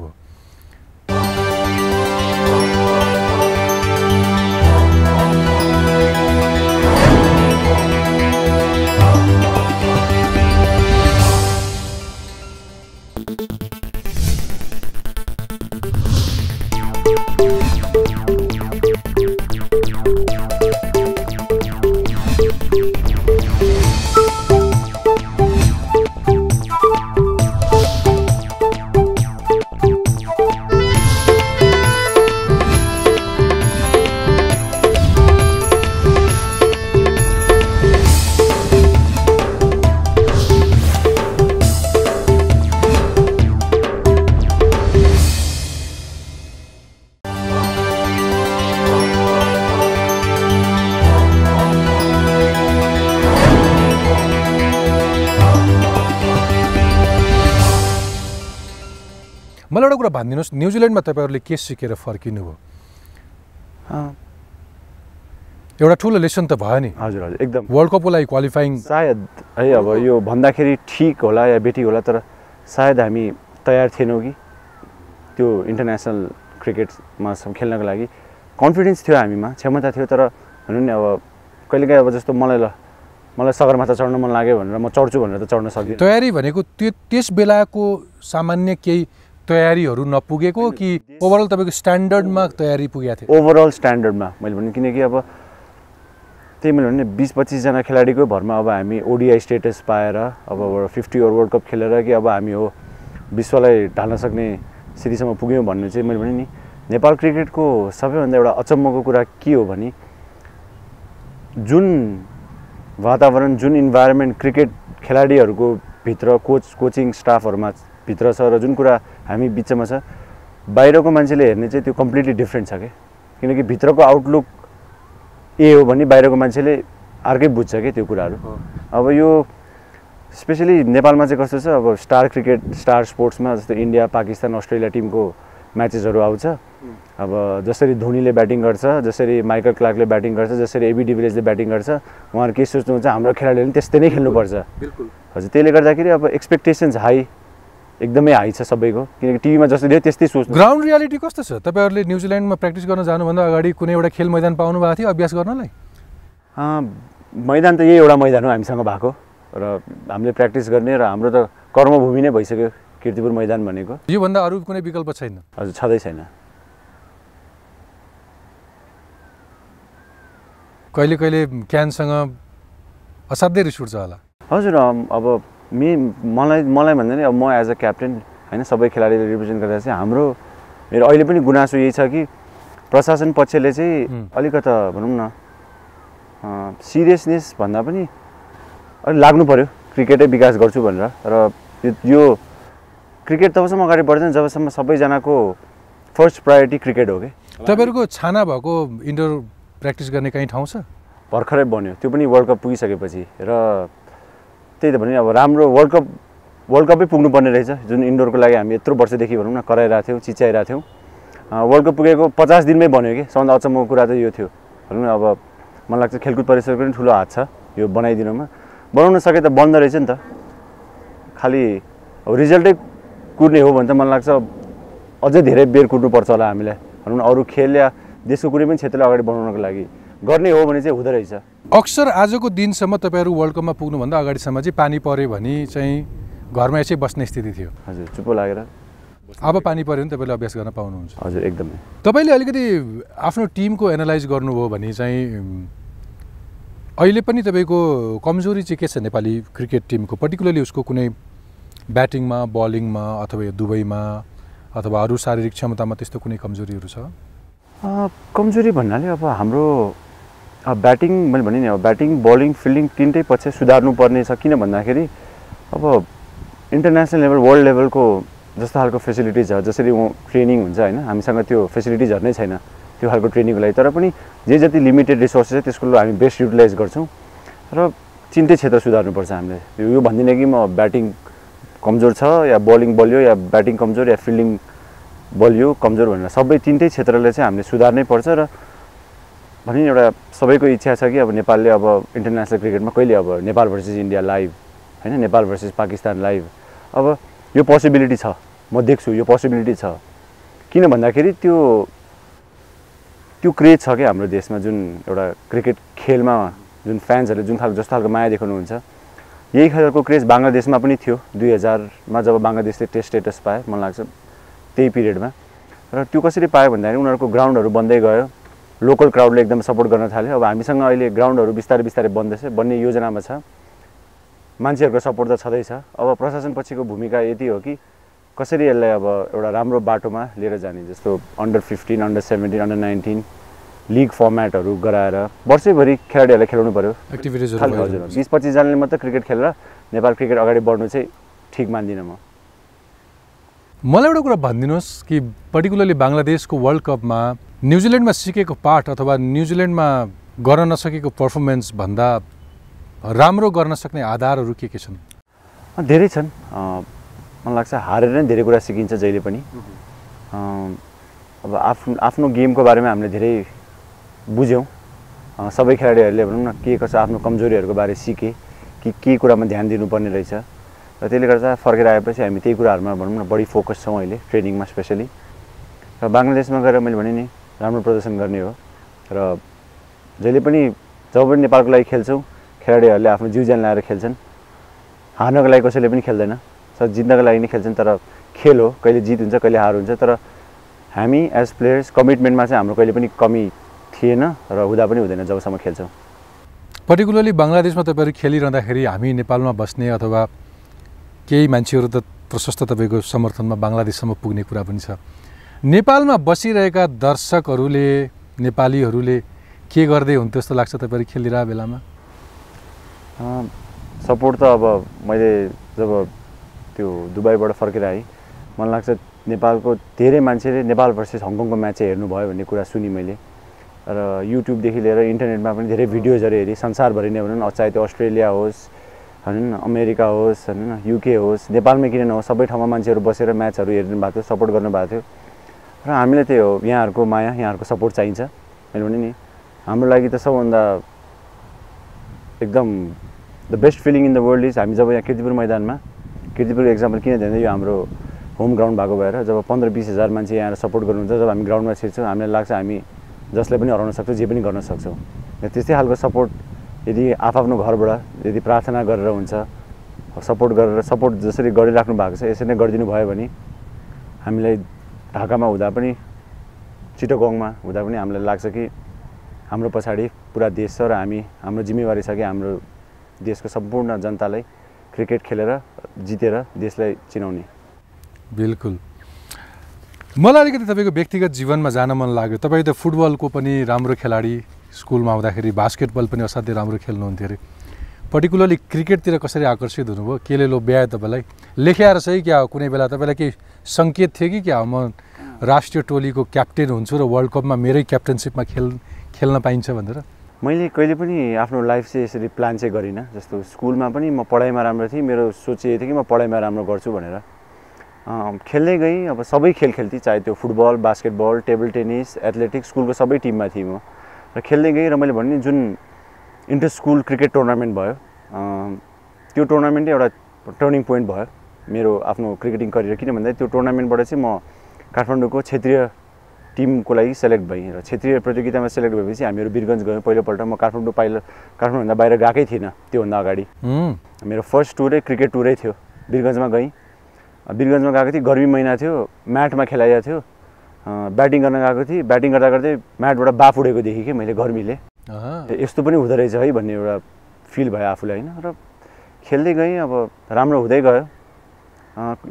कुरा भनिदिनुहोस् न्युजिल्यान्डमा तपाईँहरूले के सिकेर फर्किनु भयो एउटा ठुलो लेसन त भयो नि। हजुर हजुर एकदम। वर्ल्ड कपको लागि क्वालिफाइङ सायद है अब यो भन्दाखेरि ठिक होला या बेठी होला तर सायद हामी तयार थिएनौँ कि त्यो इन्टरनेसनल क्रिकेटमा सब खेल्नको लागि। कन्फिडेन्स थियो हामीमा क्षमता थियो तर भनौँ नि अब कहिलेकाहीँ अब जस्तो मलाई ल मलाई सगरमाथा चढ्न मन लाग्यो भनेर म चढ्छु भनेर त चढ्न सक्दिनँ। तयारी भनेको त्यो त्यस बेलाको सामान्य केही तयारीहरू नपुगेको कि ओभरअल तपाईँको स्ट्यान्डर्डमा तयारी पुगेको थियो? ओभरअल स्ट्यान्डर्डमा मैले भने किनकि अब त्यही मैले भने बिस पच्चिसजना खेलाडीको भरमा अब हामी ओडिआई स्टेटस पाएर अब फिफ्टी ओभर वर्ल्ड कप खेलेर कि अब हामी हो विश्वलाई ढाल्न सक्ने स्थितिसम्म पुग्यौँ भन्ने चाहिँ मैले भने नि नेपाल क्रिकेटको सबैभन्दा एउटा अचम्मको कुरा के हो भने जुन वातावरण जुन इन्भाइरोमेन्ट क्रिकेट खेलाडीहरूको भित्र कोच कोचिङ स्टाफहरूमा भित्र छ र जुन कुरा हामी बिचमा छ। बाहिरको मान्छेले हेर्ने चाहिँ त्यो कम्प्लिटली डिफ्रेन्ट छ क्या किनकि भित्रको आउटलुक ए हो भने बाहिरको मान्छेले अर्कै बुझ्छ क्या त्यो कुराहरू। अब यो स्पेसली नेपालमा चाहिँ कस्तो छ अब स्टार क्रिकेट स्टार स्पोर्ट्समा जस्तो इन्डिया पाकिस्तान अस्ट्रेलिया टिमको म्याचेसहरू आउँछ। अब जसरी धोनीले ब्याटिङ गर्छ जसरी माइकल क्लार्कले ब्याटिङ गर्छ जसरी एबी डिभिलियर्सले ब्याटिङ गर्छ उहाँहरू के सोच्नुहुन्छ हाम्रो खेलाडीले पनि त्यस्तै नै खेल्नुपर्छ। हजुर त्यसले गर्दाखेरि अब एक्सपेक्टेसन्स हाई एकदमै हाई छ सबैको। किनकि टिभीमा जस्तो थियो त्यस्तै सोच्नु। ग्राउन्ड रियालिटी कस्तो छ? तपाईँहरूले न्युजिल्यान्डमा प्र्याक्टिस गर्न जानुभन्दा अगाडि कुनै एउटा खेल मैदान पाउनु भएको थियो अभ्यास गर्नलाई? मैदान त यही एउटा मैदान हो हामीसँग भएको र हामीले प्र्याक्टिस गर्ने र हाम्रो त कर्मभूमि नै भइसक्यो किर्तिपुर मैदान भनेको। योभन्दा अरू कुनै विकल्प छैन? हजुर छँदै छैन। कहिले कहिले क्यानसँग असाध्यै रिस उठ्छ होला। हजुर अब मे मलाई मलाई भन्दा नि अब म एज अ क्याप्टेन होइन सबै खेलाडीले रिप्रेजेन्ट गर्दा चाहिँ हाम्रो मेरो अहिले पनि गुनासो यही छ कि प्रशासन पक्षले चाहिँ। अलिकता भनौँ न सिरियसनेस भन्दा पनि अलिक लाग्नु पऱ्यो क्रिकेटै विकास गर्छु भनेर। र यो क्रिकेट तबसम्म अगाडि बढ्दैन जबसम्म सबैजनाको फर्स्ट प्रायोरिटी क्रिकेट हो कि। तपाईँहरूको छाना भएको इन्डोर प्र्याक्टिस गर्ने कहीँ ठाउँ छ? भर्खरै बन्यो। त्यो पनि वर्ल्ड कप पुगिसकेपछि। र त्यही त भने अब राम्रो वर्ल्ड कप वर्ल्ड कपै पुग्नुपर्ने रहेछ। जुन इन्डोरको लागि हामी यत्रो वर्षदेखि भनौँ न कराइरहेको थियौँ चिच्याइरहेको थियौँ। वर्ल्ड कप पुगेको पचास दिनमै बन्यो कि? सबभन्दा अचम्मको कुरा चाहिँ यो थियो। भनौँ न अब मलाई लाग्छ खेलकुद परिसरको पनि ठुलो हात छ यो बनाइदिनुमा। बनाउन सके त बन्द रहेछ नि त। खालि अब रिजल्टै कुर्ने हो भने त मलाई लाग्छ अझै धेरै बेर कुर्नुपर्छ होला हामीलाई। भनौँ न अरू खेल या देशको कुनै पनि क्षेत्रलाई अगाडि बढाउनको लागि। गर्ने हो भने चाहिँ हुँदो रहेछ। अक्सर आजको दिनसम्म तपाईँहरू वर्ल्ड कपमा पुग्नुभन्दा अगाडिसम्म चाहिँ पानी पऱ्यो भने चाहिँ घरमा यसै बस्ने स्थिति थियो। हजुर चुप्पो लागेर। अब पानी पऱ्यो भने तपाईँले अभ्यास गर्न पाउनुहुन्छ। हजुर एकदमै। तपाईँले अलिकति आफ्नो टिमको एनालाइज गर्नुभयो भने चाहिँ अहिले पनि तपाईँको कमजोरी चाहिँ के छ नेपाली क्रिकेट टिमको? पर्टिकुलरली उसको कुनै ब्याटिङमा बलिङमा अथवा यो दुवैमा अथवा अरू शारीरिक क्षमतामा त्यस्तो कुनै कमजोरीहरू छ? कमजोरी भन्नाले अब हाम्रो अब ब्याटिङ मैले भने नि अब ब्याटिङ बलिङ फिल्डिङ तिनटै पक्ष सुधार्नु पर्ने छ किन भन्दाखेरि अब इन्टरनेसनल लेभल वर्ल्ड लेभलको जस्तो खालको छ। जसरी ट्रेनिङ हुन्छ होइन हामीसँग त्यो फेसिलिटिजहरू नै छैन त्यो खालको ट्रेनिङको लागि। तर पनि जे जति लिमिटेड रिसोर्सेस छ त्यसको हामी बेस्ट युटिलाइज गर्छौँ। र तिनटै क्षेत्र सुधार्नुपर्छ हामीले। यो भन्दिनँ कि म ब्याटिङ कमजोर छ या बलिङ बलियो या ब्याटिङ कमजोर या फिल्डिङ बलियो कमजोर भनेर। सबै तिनटै क्षेत्रलाई चाहिँ हामीले सुधार्नै पर्छ र भने नि एउटा सबैको इच्छा छ कि अब नेपालले अब इन्टरनेसनल क्रिकेटमा कहिले अब नेपाल भर्सेस इन्डिया लाइभ होइन? नेपाल भर्सेस पाकिस्तान लाइभ अब यो पोसिबिलिटी छ। म देख्छु यो पोसिबिलिटी छ। किन भन्दाखेरि त्यो त्यो क्रेज छ क्या हाम्रो देशमा जुन एउटा क्रिकेट खेलमा जुन फ्यान्सहरूले जुन खालको जस्तो खालको माया देखाउनुहुन्छ। यही खालको क्रेज बङ्गलादेशमा पनि थियो दुई हजारमा जब बङ्गलादेशले टेस्ट स्टेटस पाए मलाई लाग्छ त्यही पिरियडमा र त्यो कसरी पायो भन्दाखेरि उनीहरूको ग्राउन्डहरू बन्दै गयो। लोकल क्राउडले एकदम सपोर्ट गर्न थाल्यो। अब हामीसँग अहिले ग्राउन्डहरू बिस्तारै बिस्तारै बन्दैछ बन्ने योजनामा छ। मान्छेहरूको सपोर्ट त छँदैछ। अब प्रशासन पछिको भूमिका यति हो कि कसरी यसलाई अब एउटा राम्रो बाटोमा लिएर जाने? जस्तो under fifteen under seventeen under nineteen league फर्मेटहरू गराएर वर्षैभरि खेलाडीहरूलाई खेलाउनु पऱ्यो हजुर। बिस पच्चिसजनाले मात्रै क्रिकेट खेलेर नेपाल क्रिकेट अगाडि बढ्नु चाहिँ ठिक मान्दिनँ म। मलाई एउटा कुरा भनिदिनुहोस् कि पर्टिकुलरली बङ्गलादेशको वर्ल्ड कपमा न्युजिल्यान्डमा सिकेको पाठ अथवा न्युजिल्यान्डमा गर्न नसकेको पर्फर्मेन्स भन्दा राम्रो गर्न सक्ने आधारहरू के के छन्? धेरै छन्। मलाई लाग्छ हारेर नै धेरै कुरा सिकिन्छ जहिले पनि। अब आफ्नो आफ्नो गेमको बारेमा हामीले धेरै बुझ्यौँ। सबै खेलाडीहरूले भनौँ न के कसो आफ्नो कमजोरीहरूको बारे सिके कि के कुरामा ध्यान दिनुपर्ने रहेछ। र त्यसले गर्दा फर्केर आएपछि हामी त्यही कुराहरूमा भनौँ न बढी फोकस छौँ अहिले ट्रेनिङमा स्पेसली र बङ्गलादेशमा गएर मैले भने नि राम्रो प्रदर्शन गर्ने हो। र जहिले पनि जब पनि नेपालको लागि खेल्छौँ खेलाडीहरूले आफ्नो जिउ ज्यान लगाएर खेल्छन्। हार्नको लागि कसैले पनि खेल्दैन। सर जित्नको लागि नै खेल्छन् तर खेल हो कहिले जित हुन्छ कहिले हार हुन्छ। तर हामी एज प्लेयर्स कमिटमेन्टमा चाहिँ हाम्रो कहिले पनि कमी थिएन र हुँदा पनि हुँदैन जबसम्म खेल्छौँ। पर्टिकुलरली बङ्गलादेशमा तपाईँहरू खेलिरहँदाखेरि हामी नेपालमा बस्ने अथवा केही मान्छेहरू त प्रशस्त तपाईँको समर्थनमा बङ्गलादेशसम्म पुग्ने कुरा पनि छ। नेपालमा बसिरहेका दर्शकहरूले नेपालीहरूले के गर्दै हुन्थ्यो जस्तो लाग्छ तपाईँहरू खेलिरहेको बेलामा? सपोर्ट त अब मैले जब त्यो दुबईबाट फर्केर आएँ मलाई लाग्छ नेपालको धेरै मान्छेले नेपाल भर्सेस हङकङको म्याच हेर्नुभयो भन्ने कुरा सुने मैले। र युट्युबदेखि लिएर इन्टरनेटमा पनि धेरै भिडियोजहरू हेरेँ। संसारभरि नै भनौँ न चाहे त्यो अस्ट्रेलिया होस् होइन अमेरिका होस् होइन युके होस् नेपालमै किन नहोस् सबै ठाउँमा मान्छेहरू बसेर म्याचहरू हेरिदिनु भएको थियो सपोर्ट गर्नुभएको थियो। र हामीलाई त्यही हो यहाँहरूको माया यहाँहरूको सपोर्ट चाहिन्छ। मैले भने नि हाम्रो लागि त सबभन्दा एकदम the best feeling in the world is हामी जब यहाँ किर्तिपुर मैदानमा किर्तिपुरको एक्जाम्पल किन दिँदा यो हाम्रो होम ग्राउन्ड भएको भएर जब पन्ध्र बिस हजार मान्छे यहाँ सपोर्ट गर्नुहुन्छ जब हामी ग्राउन्डमा छिर्छौँ हामीलाई लाग्छ हामी जसलाई पनि हराउन सक्छौँ जे पनि गर्न सक्छौँ। त्यस्तै खालको सपोर्ट यदि आफआफ्नो घरबाट यदि प्रार्थना गरेर हुन्छ सपोर्ट गरेर सपोर्ट जसरी गरिराख्नु भएको छ यसरी नै गरिदिनु भयो भने हामीलाई ढाकामा हुँदा पनि चिटोगङमा हुँदा पनि हामीलाई लाग्छ कि हाम्रो पछाडि पुरा देश छ र हामी हाम्रो जिम्मेवारी छ कि हाम्रो देशको सम्पूर्ण जनतालाई क्रिकेट खेलेर जितेर देशलाई चिनाउने। बिल्कुल। मलाई अलिकति तपाईँको व्यक्तिगत जीवनमा जान मन लाग्यो। तपाईँ त फुटबलको पनि राम्रो खेलाडी स्कुलमा आउँदाखेरि बास्केटबल पनि असाध्यै राम्रो खेल्नुहुन्थ्यो अरे। पर्टिकुलरली क्रिकेटतिर कसरी आकर्षित हुनुभयो? केले लो ब्यायो तपाईँलाई? लेख्याएर चाहिँ क्या हो कुनै बेला तपाईँलाई केही सङ्केत थियो कि क्या हो? म राष्ट्रिय टोलीको क्याप्टेन हुन्छु र वर्ल्ड कपमा मेरै क्याप्टेनसिपमा खेल खेल्न पाइन्छ भनेर। मैले कहिले पनि आफ्नो लाइफ चाहिँ यसरी प्लान चाहिँ गरिनँ। जस्तो स्कुलमा पनि म पढाइमा राम्रो थिएँ मेरो सोचिएको थियो कि म पढाइमा राम्रो गर्छु भनेर। खेल्दै गएँ। अब सबै खेल खेल्थेँ चाहे त्यो football basketball table tennis athletics स्कुलको सबै टिममा थिएँ म। र खेल्दै गएँ र मैले भने जुन इन्टर स्कुल क्रिकेट टुर्नामेन्ट भयो। त्यो टुर्नामेन्टै एउटा टर्निङ पोइन्ट भयो मेरो आफ्नो क्रिकेटिङ करियर। किन भन्दा त्यो टुर्नामेन्टबाट चाहिँ म काठमाडौँको क्षेत्रीय टिमको लागि सेलेक्ट भएँ र क्षेत्रीय प्रतियोगितामा सेलेक्ट भएपछि हामीहरू वीरगन्ज गयौँ। पहिलोपल्ट म काठमाडौँ पाइल काठमाडौँभन्दा बाहिर गएकै थिइनँ त्योभन्दा अगाडि। मेरो फर्स्ट टुरै क्रिकेट टुरै थियो। वीरगन्जमा गएँ वीरगन्जमा गएको थिएँ गर्मी महिना थियो म्याटमा खेलाइएको थियो। ब्याटिङ गर्न गएको थिएँ। ब्याटिङ गर्दा गर्दै म्याटबाट बाफ उडेको देखेँ कि मैले गर्मीले। यस्तो पनि हुँदो रहेछ है भन्ने एउटा फिल भयो आफूलाई होइन? र खेल्दै गएँ अब राम्रो हुँदै गयो।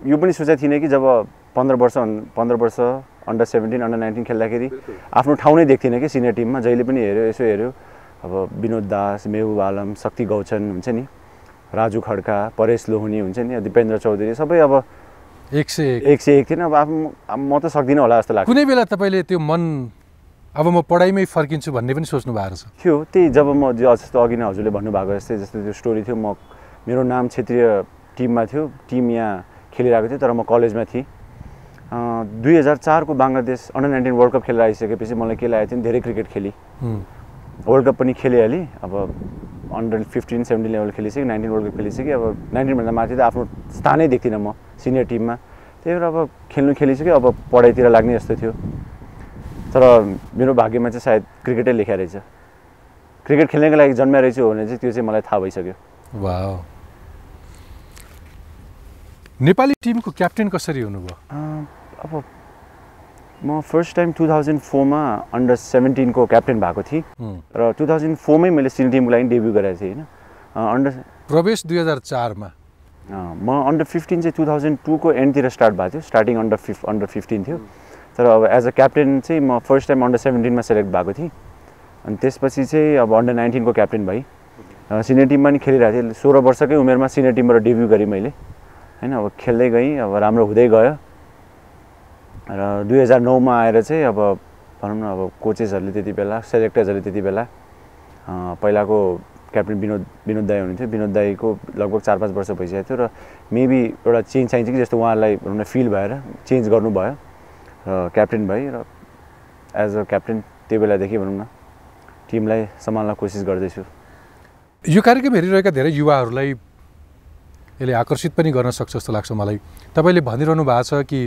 यो पनि सोचेको थिइनँ कि जब पन्ध्र वर्ष पन्ध्र वर्ष अन्डर सेभेन्टिन अन्डर नाइन्टिन खेल्दाखेरि आफ्नो ठाउँ नै देख्थिनँ कि सिनियर टिममा जहिले पनि हेऱ्यो यसो हेऱ्यो। अब विनोद दास मेहबुब आलम शक्ति गौचन हुन्छ नि राजु खड्का परेश लोहनी हुन्छ नि दिपेन्द्र चौधरी सबै अब एक सय एक सय एक थिएन। अब आफ्नो म त सक्दिनँ होला जस्तो लाग्छ। कुनै बेला तपाईँले त्यो मन अब म पढाइमै फर्किन्छु भन्ने पनि सोच्नु भएको छ। थियो त्यही जब म जस्तो अघि नै हजुरले भन्नुभएको जस्तै जस्तो त्यो स्टोरी थियो म मेरो नाम क्षेत्रीय टिममा थियो टिम यहाँ खेलिरहेको थियो तर म कलेजमा थिएँ। दुई हजार चारको Bangladesh under nineteen world cup खेलेर आइसकेपछि मलाई के लागेको थियो धेरै क्रिकेट खेलेँ। वर्ल्ड कप पनि खेलिहालेँ अब अन्डर फिफ्टिन सेभेन्टिन लेभल खेलिसकेँ नाइन्टिन वर्ल्ड कप खेलिसकेँ अब नाइन्टिनभन्दा माथि त आफ्नो स्थानै देख्दिनँ म सिनियर टिममा त्यही भएर अब खेल्नु खेलिसक्यो अब पढाइतिर लाग्ने जस्तो थियो। तर मेरो भाग्यमा चाहिँ सायद क्रिकेटै लेखा रहेछ। क्रिकेट खेल्नेको लागि जन्मेर रहेछु भने चाहिँ त्यो चाहिँ मलाई थाहा भइसक्यो। वा नेपाली टिमको क्याप्टेन कसरी हुनुभयो? अब म फर्स्ट टाइम टु थाउजन्ड फोरमा अन्डर सेभेन्टिनको क्याप्टेन भएको थिएँ। र टु थाउजन्ड फोरमै मैले सिनियर टिमको लागि डेब्यु गरेको थिएँ होइन। अन्डर प्रवेश दुई हजार चारमा म? अन्डर फिफ्टिन चाहिँ टु थाउजन्ड टूको एन्डतिर स्टार्ट भएको थियो। स्टार्टिङ अन्डर फिफ अन्डर फिफ्टिन थियो। तर अब एज अ क्याप्टेन चाहिँ म फर्स्ट टाइम अन्डर सेभेन्टिनमा सेलेक्ट भएको थिएँ। अनि त्यसपछि चाहिँ अब अन्डर नाइन्टिनको क्याप्टेन भएँ। सिनियर टिममा नि खेलिरहेको थिएँ। सोह्र वर्षकै उमेरमा सिनियर टिमबाट डेब्यु गरेँ मैले। होइन अब खेल्दै गएँ अब राम्रो हुँदै गयो। र दुई हजार नौमा आएर चाहिँ अब भनौँ न अब कोचेसहरूले त्यति बेला सेलेक्टर्सहरूले त्यति बेला पहिलाको क्याप्टेन विनोद विनोद दाई हुनुहुन्थ्यो। विनोद दाईको लगभग चार पाँच वर्ष भइसकेको थियो। र मेबी एउटा चेन्ज चाहिन्छ कि जस्तो उहाँलाई भनौँ न फिल भएर चेन्ज गर्नुभयो। क्याप्टेन भएँ र एज अ क्याप्टेन त्यो बेलादेखि भनौँ न टिमलाई सम्हाल्न कोसिस गर्दैछु। यो कार्यक्रम हेरिरहेका धेरै युवाहरूलाई यसले आकर्षित पनि गर्न सक्छ जस्तो लाग्छ मलाई। तपाईँले भनिरहनु भएको छ कि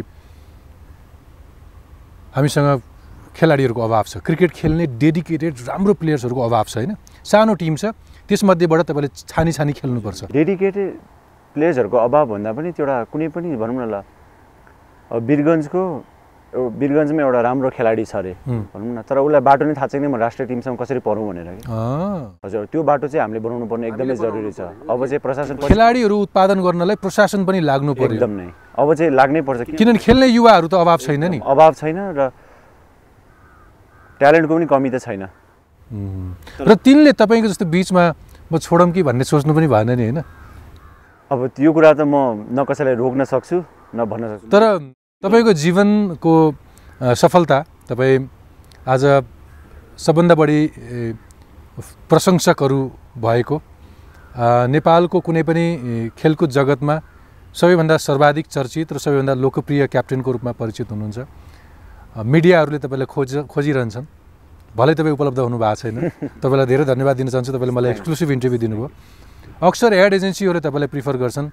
हामीसँग खेलाडीहरूको अभाव छ। क्रिकेट खेल्ने डेडिकेटेड राम्रो प्लेयर्सहरूको अभाव छ होइन? सानो टिम छ त्यसमध्येबाट तपाईँले छानी छानी खेल्नुपर्छ। डेडिकेटेड प्लेयर्सहरूको अभाव भन्दा पनि त्यो एउटा कुनै पनि भनौँ न ल अब वीरगन्जमा एउटा राम्रो खेलाडी छ अरे। भनौँ न तर उसलाई बाटो नै थाहा छैन म राष्ट्रिय टिमसँग कसरी पढौँ भनेर कि। अँ। हजुर त्यो बाटो चाहिँ हामीले बनाउनु पर्ने एकदमै जरुरी छ। अब चाहिँ प्रशासन खेलाडीहरू उत्पादन गर्नलाई प्रशासन पनि लाग्नु पर्यो। एकदम नै। अब चाहिँ लाग्नै पर्छ किन किनभने खेल्ने युवाहरू त अभाव छैन नि। अभाव छैन र ट्यालेन्टको पनि कमी त छैन. र तिनले तपाईँको जस्तो बिचमा म छोडौँ कि भन्ने सोच्नु पनि भएन नि होइन? अब यो कुरा त म न कसैलाई रोक्न सक्छु न भन्न सक्छु। तर तपाईँको जीवनको सफलता तपाईँ आज सबभन्दा बढी प्रशंसकहरू भएको नेपालको कुनै पनि खेलकुद जगतमा सबैभन्दा सर्वाधिक चर्चित र सबैभन्दा लोकप्रिय क्याप्टेनको रूपमा परिचित हुनुहुन्छ। मिडियाहरूले तपाईँलाई खोज खोजिरहन्छन्। भलै तपाईँ उपलब्ध हुनु भएको छैन। तपाईँलाई धेरै धन्यवाद दिन चाहन्छु। तपाईँले मलाई एक्सक्लुसिभ इन्टरभ्यू दिनुभयो। अक्सर एड एजेन्सीहरूले तपाईँलाई प्रिफर गर्छन्।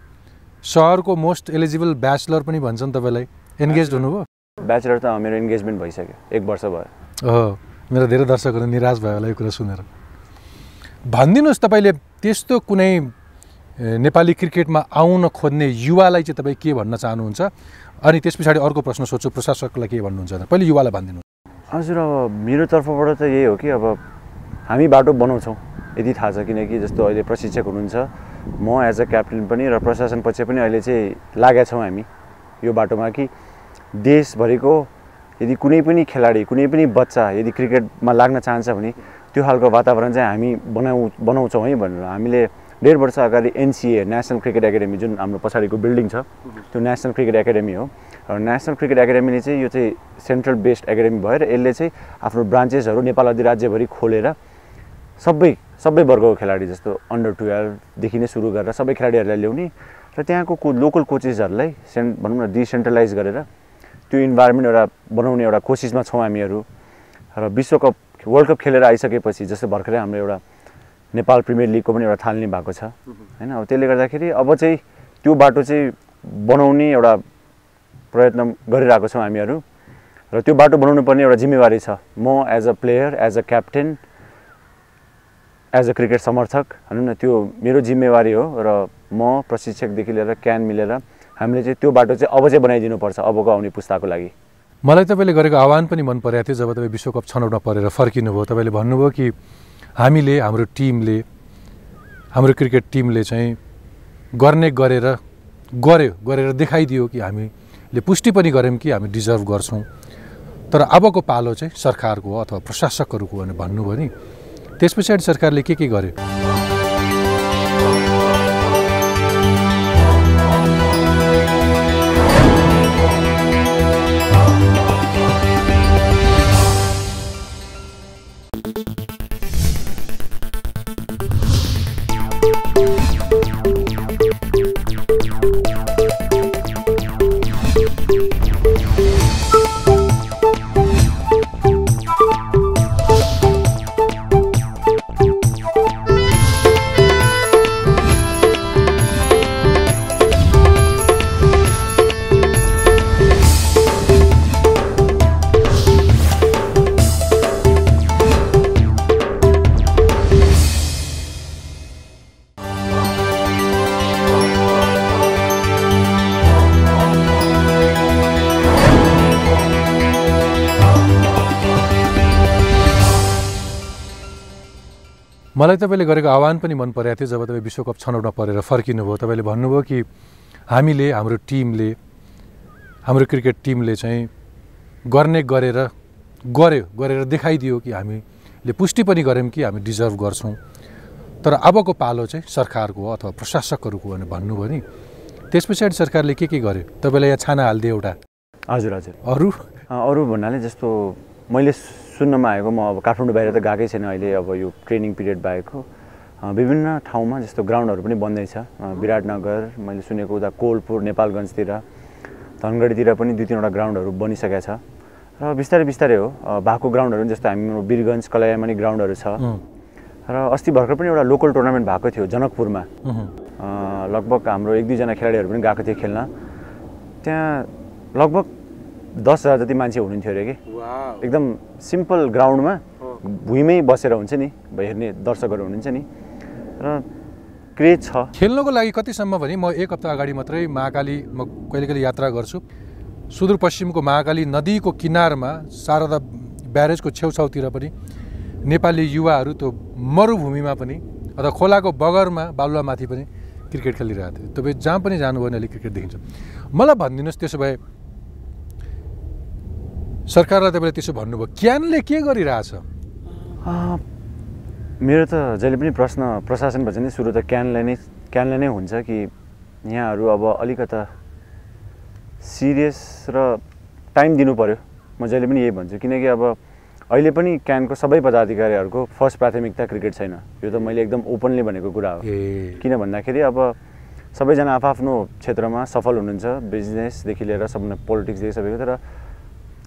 सहरको मोस्ट एलिजिबल ब्याचलर पनि भन्छन् तपाईँलाई। एन्गेज हुनुभयो? ब्याचलर त मेरो इन्गेजमेन्ट भइसक्यो। एक वर्ष भयो। हो मेरो धेरै दर्शकहरू निराश भयो होला यो कुरा सुनेर। भनिदिनुहोस् तपाईँले त्यस्तो कुनै नेपाली क्रिकेटमा आउन खोज्ने युवालाई चाहिँ तपाईँ के भन्न चाहनुहुन्छ? अनि त्यस पछाडि अर्को प्रश्न सोध्छु प्रशासकलाई के भन्नुहुन्छ पहिले युवालाई भनिदिनु हजुर अब मेरो तर्फबाट त यही हो कि अब हामी बाटो बनाउँछौँ। यदि थाहा छ किनकि जस्तो अहिले प्रशिक्षक हुनुहुन्छ म एज अ क्याप्टेन पनि र प्रशासन पछि पनि अहिले चाहिँ लागेका छौँ हामी यो बाटोमा कि देशभरिको यदि कुनै पनि खेलाडी कुनै पनि बच्चा यदि क्रिकेटमा लाग्न चाहन्छ भने त्यो खालको वातावरण चाहिँ हामी बनाउ बनाउँछौँ है भनेर हामीले डेढ वर्ष अगाडि एनसिए नेसनल क्रिकेट एकाडेमी जुन हाम्रो पछाडिको बिल्डिङ छ त्यो नेसनल क्रिकेट एकाडेमी हो। र नेसनल क्रिकेट एकाडेमीले चाहिँ यो चाहिँ सेन्ट्रल बेस्ड एकाडेमी भएर यसले चाहिँ आफ्नो ब्रान्चेसहरू नेपाल अधिराज्यभरि खोलेर सबै सबै वर्गको खेलाडी जस्तो अन्डर टुवेल्भदेखि नै सुरु गरेर सबै खेलाडीहरूलाई ल्याउने र त्यहाँको को लोकल कोचेसहरूलाई सेन्ट भनौँ न डिसेन्ट्रलाइज गरेर त्यो इन्भाइरोमेन्ट एउटा बनाउने एउटा कोसिसमा छौँ हामीहरू। र विश्वकप वर्ल्ड कप खेलेर आइसकेपछि जस्तो भर्खरै हाम्रो एउटा नेपाल प्रिमियर लिगको पनि एउटा थाल्ने भएको छ। होइन अब त्यसले गर्दाखेरि अब चाहिँ त्यो बाटो चाहिँ बनाउने एउटा प्रयत्न गरिरहेको छौँ हामीहरू। र त्यो बाटो बनाउनु पर्ने एउटा जिम्मेवारी छ। म as a player as a captain as a cricket समर्थक भनौँ न त्यो मेरो जिम्मेवारी हो। र म प्रशिक्षकदेखि लिएर क्यान मिलेर हामीले चाहिँ त्यो बाटो चाहिँ अब चाहिँ बनाइदिनुपर्छ अबको आउने पुस्ताको लागि। मलाई तपाईँले गरेको आह्वान पनि मन परेको थियो जब तपाईँ विश्वकप छनौटमा परेर फर्किनुभयो। तपाईँले भन्नुभयो कि हामीले हाम्रो टिमले हाम्रो क्रिकेट टिमले चाहिँ गर्ने गरेर गर्यो गरेर देखाइदियो कि हामीले पुष्टि पनि गऱ्यौँ कि हामी डिजर्भ गर्छौँ। तर अबको पालो चाहिँ सरकारको अथवा प्रशासकहरूको भनेर भन्नुभयो नि। त्यस पछाडि सरकारले के के गर्यो? मलाई तपाईँले गरेको आह्वान पनि मन परेको थियो जब तपाईँ विश्वकप छनौटमा परेर फर्किनुभयो। तपाईँले भन्नुभयो कि हामीले हाम्रो टिमले हाम्रो क्रिकेट टिमले चाहिँ गर्ने गरेर गर्यो गरेर देखाइदियो कि हामीले पुष्टि पनि गऱ्यौँ कि हामी डिजर्भ गर्छौँ। तर अबको पालो चाहिँ सरकारको अथवा प्रशासकहरूको भनेर भन्नुभयो नि। त्यस पछाडि सरकारले के के गर्यो? तपाईँलाई यहाँ छाना हालिदियो एउटा। हजुर हजुर। अरू? अरू भन्नाले जस्तो मैले सुन्नमा आएको म अब काठमाडौँ बाहिर त गएकै छैन अहिले अब यो ट्रेनिङ पिरियड बाहेकको अ, विभिन्न ठाउँमा जस्तो ग्राउन्डहरू पनि बन्दैछ विराटनगर मैले सुनेको उता कोलपुर नेपालगञ्जतिर धनगढीतिर पनि दुई तिनवटा ग्राउन्डहरू बनिसकेको छ। र बिस्तारै बिस्तारै हो। भएको ग्राउन्डहरू जस्तो हाम्रो वीरगञ्ज कलयामानी ग्राउन्डहरू छ। र अस्ति भर्खर पनि एउटा लोकल टुर्नामेन्ट भएको थियो जनकपुरमा। लगभग हाम्रो एक दुईजना खेलाडीहरू पनि गएको थियो खेल्न। त्यहाँ लगभग दस हजार जति मान्छे हुनुहुन्थ्यो अरे कि? एकदम सिम्पल ग्राउन्डमा भुइँमै बसेर हुन्छ नि हेर्ने दर्शकहरू हुनुहुन्छ नि। र क्रेज छ। खेल्नको लागि कतिसम्म भने म एक हप्ता अगाडि मात्रै महाकाली म कहिले कहिले यात्रा गर्छु। सुदूरपश्चिमको महाकाली नदीको किनारमा शारदा ब्यारेजको छेउछाउतिर पनि नेपाली युवाहरू त्यो मरुभूमिमा पनि अथवा खोलाको बगरमा बालुवामाथि पनि क्रिकेट खेलिरहेको थियो। तपाईँ जहाँ पनि जानुभयो भने अलिक क्रिकेट देखिन्छ। मलाई भनिदिनुहोस् त्यसो भए सरकारलाई तपाईँले त्यसो भन्नुभयो। क्यानले के गरिरहेछ? मेरो त जहिले पनि प्रश्न प्रशासन भन्छ नि सुरु त क्यानलाई नै क्यानलाई नै हुन्छ कि यहाँहरू अब अलिकता सिरियस र टाइम दिनु पऱ्यो म जहिले पनि यही भन्छु किनकि अब अहिले पनि क्यानको सबै पदाधिकारीहरूको फर्स्ट प्राथमिकता क्रिकेट छैन। यो त मैले एकदम ओपनली भनेको कुरा हो। किन भन्दाखेरि अब सबैजना आफ्नो क्षेत्रमा सफल हुनुहुन्छ बिजनेसदेखि लिएर सब पोलिटिक्सदेखि सबैको तर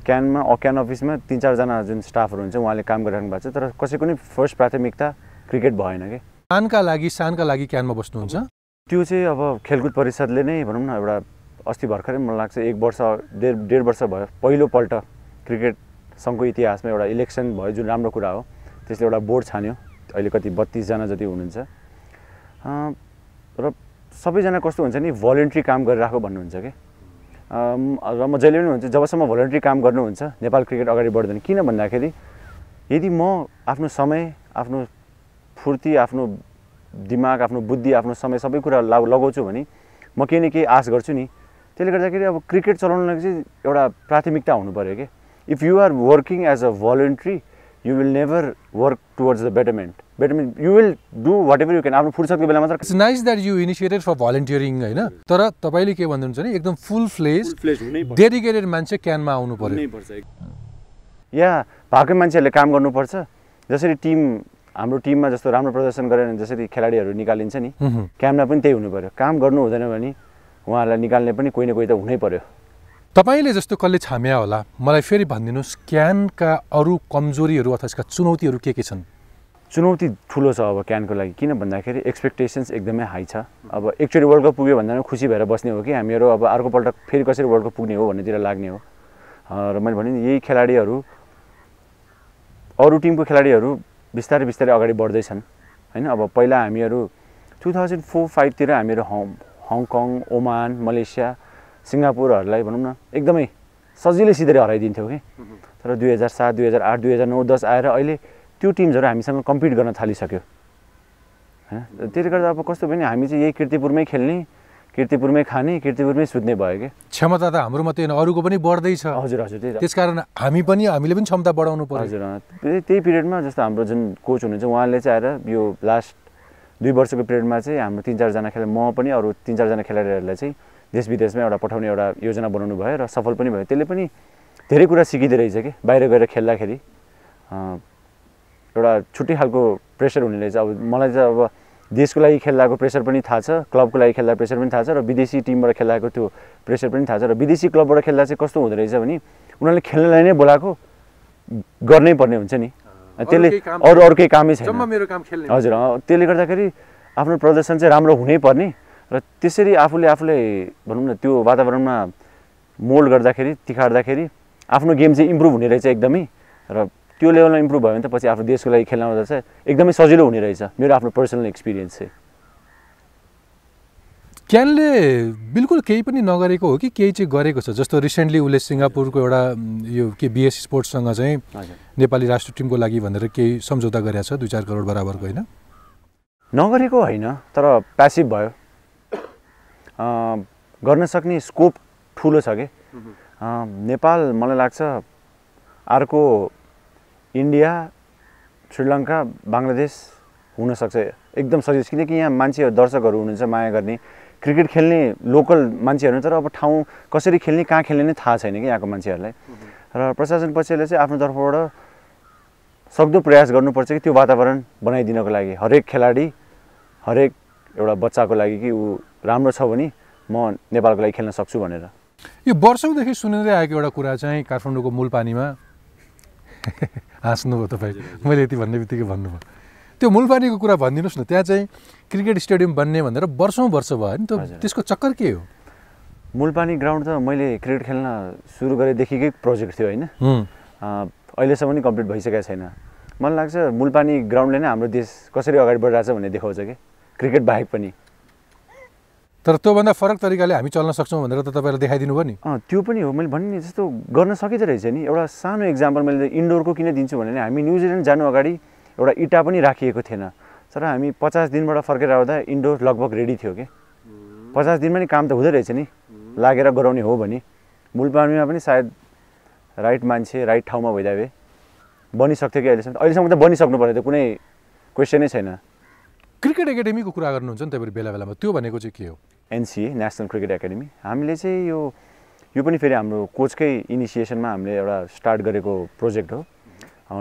क्यानमा क्यान अफिसमा तिन चारजना जुन स्टाफहरू हुन्छ उहाँले काम गरिराख्नु भएको छ। तर कसैको नि फर्स्ट प्राथमिकता क्रिकेट भएन कि। सानका लागि सानका लागि क्यानमा बस्नुहुन्छ? त्यो चाहिँ अब खेलकुद परिषदले नै भनौँ न एउटा अस्ति भर्खरै मलाई लाग्छ एक वर्ष डेढ डेढ वर्ष भयो। पहिलोपल्ट क्रिकेट सङ्घको इतिहासमा एउटा इलेक्सन भयो जुन राम्रो कुरा हो। त्यसले एउटा बोर्ड छान्यो। अहिले कति बत्तिसजना जति हुनुहुन्छ। र सबैजना कस्तो हुन्छ नि भलिन्ट्री काम गरिरहेको भन्नुहुन्छ कि। र म जहिले पनि हुन्छ जबसम्म भोलिन्ट्री काम गर्नुहुन्छ नेपाल क्रिकेट अगाडि बढ्दैन। किन भन्दाखेरि यदि म आफ्नो समय आफ्नो फुर्ती आफ्नो दिमाग आफ्नो बुद्धि आफ्नो समय सबै कुरा लगाउँछु भने म केही न केही आश गर्छु नि। त्यसले गर्दाखेरि अब क्रिकेट चलाउनुलाई चाहिँ एउटा प्राथमिकता हुनु पऱ्यो कि? If you are working as a volunteer you will never work towards the betterment betterment you will do whatever you can आफ्नो फुर्सदको बेला मात्र it's nice that you initiated for volunteering होइन? तर तपाईँले के भन्नुहुन्छ भने एकदम फुल फ्लेज डेडिकेटेड मान्छे क्यानमा आउनु पर्यो। या भएकै मान्छेहरूले काम गर्नुपर्छ। जसरी टिम हाम्रो टिममा जस्तो राम्रो प्रदर्शन गरेन भने जसरी खेलाडीहरू निकालिन्छ नि क्याममा पनि त्यही हुनु पऱ्यो काम गर्नु हुँदैन भने उहाँहरूलाई निकाल्ने पनि कोही न कोही त हुनै पऱ्यो तपाईँले जस्तो कसले छाम्या होला मलाई फेरि भनिदिनुहोस् क्यानका अरू कमजोरीहरू अथवा यसका चुनौतीहरू के के छन्? चुनौती ठुलो छ अब क्यानको लागि किन भन्दाखेरि एक्सपेक्टेसन्स एकदमै हाई छ। अब एकचोटि वर्ल्ड कप पुग्यो भन्दा खुसी भएर बस्ने हो कि हामीहरू अब अर्कोपल्ट फेरि कसरी वर्ल्ड कप पुग्ने हो भन्नेतिर लाग्ने हो। र मैले भने यही खेलाडीहरू अरू टिमको खेलाडीहरू बिस्तारै बिस्तारै अगाडि बढ्दैछन्। होइन अब पहिला हामीहरू टु थाउजन्ड फोर फाइभतिर हामीहरू Hong Hong Kong Oman Malaysia सिङ्गापुरहरूलाई भनौँ न एकदमै सजिलै सिधै हराइदिन्थ्यौँ कि। तर दुई हजार सात दुई हजार आठ दुई हजार नौ दस आएर अहिले त्यो टिम्सहरू हामीसँग कम्पिट गर्न थालिसक्यो। होइन त्यसले गर्दा अब कस्तो भने हामी चाहिँ यही किर्तिपुरमै खेल्ने किर्तिपुरमै खाने किर्तिपुरमै सुत्ने भयो कि। क्षमता त हाम्रो मात्रै होइन अरूको पनि बढ्दैछ। हजुर हजुर त्यही त्यसकारण हामी पनि हामीले पनि क्षमता बढाउनु पर्यो। हजुर त्यही पिरियडमा जस्तो हाम्रो जुन कोच हुनुहुन्छ उहाँले चाहिँ आएर यो लास्ट दुई वर्षको पिरियडमा चाहिँ हाम्रो तिन चारजना खेला म पनि अरू तिन चारजना खेलाडीहरूलाई चाहिँ देश विदेशमा एउटा पठाउने एउटा योजना बनाउनु भयो र सफल पनि भयो। त्यसले पनि धेरै कुरा सिकिँदो रहेछ कि? बाहिर गएर खेल्दाखेरि एउटा छुट्टै खालको प्रेसर हुने रहेछ अब मलाई चाहिँ अब देशको लागि खेल्दाको प्रेसर पनि थाहा छ क्लबको लागि खेल्दा प्रेसर पनि थाहा छ र विदेशी टिमबाट खेलाएको त्यो प्रेसर पनि थाहा छ र विदेशी क्लबबाट खेल्दा चाहिँ कस्तो हुँदो रहेछ भने उनीहरूले खेल्नलाई नै बोलाएको गर्नै पर्ने हुन्छ नि। त्यसले अरू अरू केही कामै छैन। हजुर त्यसले गर्दाखेरि आफ्नो प्रदर्शन चाहिँ राम्रो हुनै पर्ने। र त्यसरी आफूले आफूले भनौँ न त्यो वातावरणमा मोल्ड गर्दाखेरि तिखार्दाखेरि आफ्नो गेम चाहिँ इम्प्रुभ हुने रहेछ एकदमै र त्यो लेभलमा इम्प्रुभ भयो भने त पछि आफ्नो देशको लागि खेल्न आउँदा चाहिँ एकदमै सजिलो हुने रहेछ मेरो आफ्नो पर्सनल एक्सपिरियन्स चाहिँ। क्यानले बिल्कुल केही पनि नगरेको हो कि केही चाहिँ गरेको छ? जस्तो रिसेन्टली उसले सिङ्गापुरको एउटा यो के बिएस स्पोर्ट्ससँग चाहिँ नेपाली राष्ट्रिय टिमको लागि भनेर केही सम्झौता गरेको छ दुई चार करोड बराबरको होइन? नगरेको होइन तर प्यासिभ भयो। गर्न सक्ने स्कोप ठुलो छ कि? नेपाल मलाई लाग्छ अर्को इन्डिया श्रीलङ्का बङ्गलादेश हुनसक्छ। एकदम सजिलो किनकि यहाँ मान्छेहरू दर्शकहरू हुनुहुन्छ माया गर्ने। क्रिकेट खेल्ने लोकल मान्छेहरू तर अब ठाउँ कसरी खेल्ने कहाँ खेल्ने नै थाहा छैन कि यहाँको मान्छेहरूलाई। र प्रशासन पक्षले चाहिँ आफ्नो तर्फबाट सक्दो प्रयास गर्नुपर्छ कि त्यो वातावरण बनाइदिनको लागि। हरेक खेलाडी हरेक एउटा बच्चाको लागि कि ऊ राम्रो छ भने म नेपालको लागि खेल्न सक्छु भनेर। यो वर्षौँदेखि सुनिँदै आएको एउटा कुरा चाहिँ काठमाडौँको मूल पानीमा हाँस्नुभयो तपाईँ। मैले यति भन्ने बित्तिकै भन्नुभयो। त्यो मूलपानीको कुरा भनिदिनुहोस् न त्यहाँ चाहिँ क्रिकेट स्टेडियम बन्ने भनेर वर्षौँ वर्ष भयो नि त। त्यसको चक्कर के हो? मूलपानी ग्राउन्ड त मैले क्रिकेट खेल्न सुरु गरेदेखिकै प्रोजेक्ट थियो होइन। अहिलेसम्म पनि कम्प्लिट भइसकेको छैन। मलाई लाग्छ मुलपानी ग्राउन्डले नै हाम्रो देश कसरी अगाडि बढिरहेछ भन्ने देखाउँछ कि? क्रिकेट बाहेक पनि। तर त्योभन्दा फरक तरिकाले हामी चल्न सक्छौँ भनेर त तपाईँलाई देखाइदिनु भयो नि। त्यो पनि हो। मैले भने नि जस्तो गर्न सकिँदो रहेछ नि। एउटा सानो इक्जाम्पल मैले इन्डोरको किन दिन्छु भने हामी न्युजिल्यान्ड जानु अगाडि एउटा इँटा पनि राखिएको थिएन। तर हामी पचास दिनबाट फर्केर आउँदा इन्डोर लगभग रेडी थियो कि। पचास दिनमा नि काम त हुँदै रहेछ नि। लागेर गराउने हो भने। मूलपानीमा पनि सायद राइट मान्छे राइट ठाउँमा भइदिए भए बनिसक्थ्यो कि अहिलेसम्म। अहिलेसम्म त बनिसक्नु त्यो कुनै क्वेसनै छैन। क्रिकेट एकाडेमीको कुरा गर्नुहुन्छ नि तपाईँले बेला बेलामा त्यो भनेको चाहिँ के हो? NCA national cricket academy. हामीले चाहिँ यो यो पनि फेरि हाम्रो कोचकै इनिसिएसनमा हामीले एउटा स्टार्ट गरेको प्रोजेक्ट हो।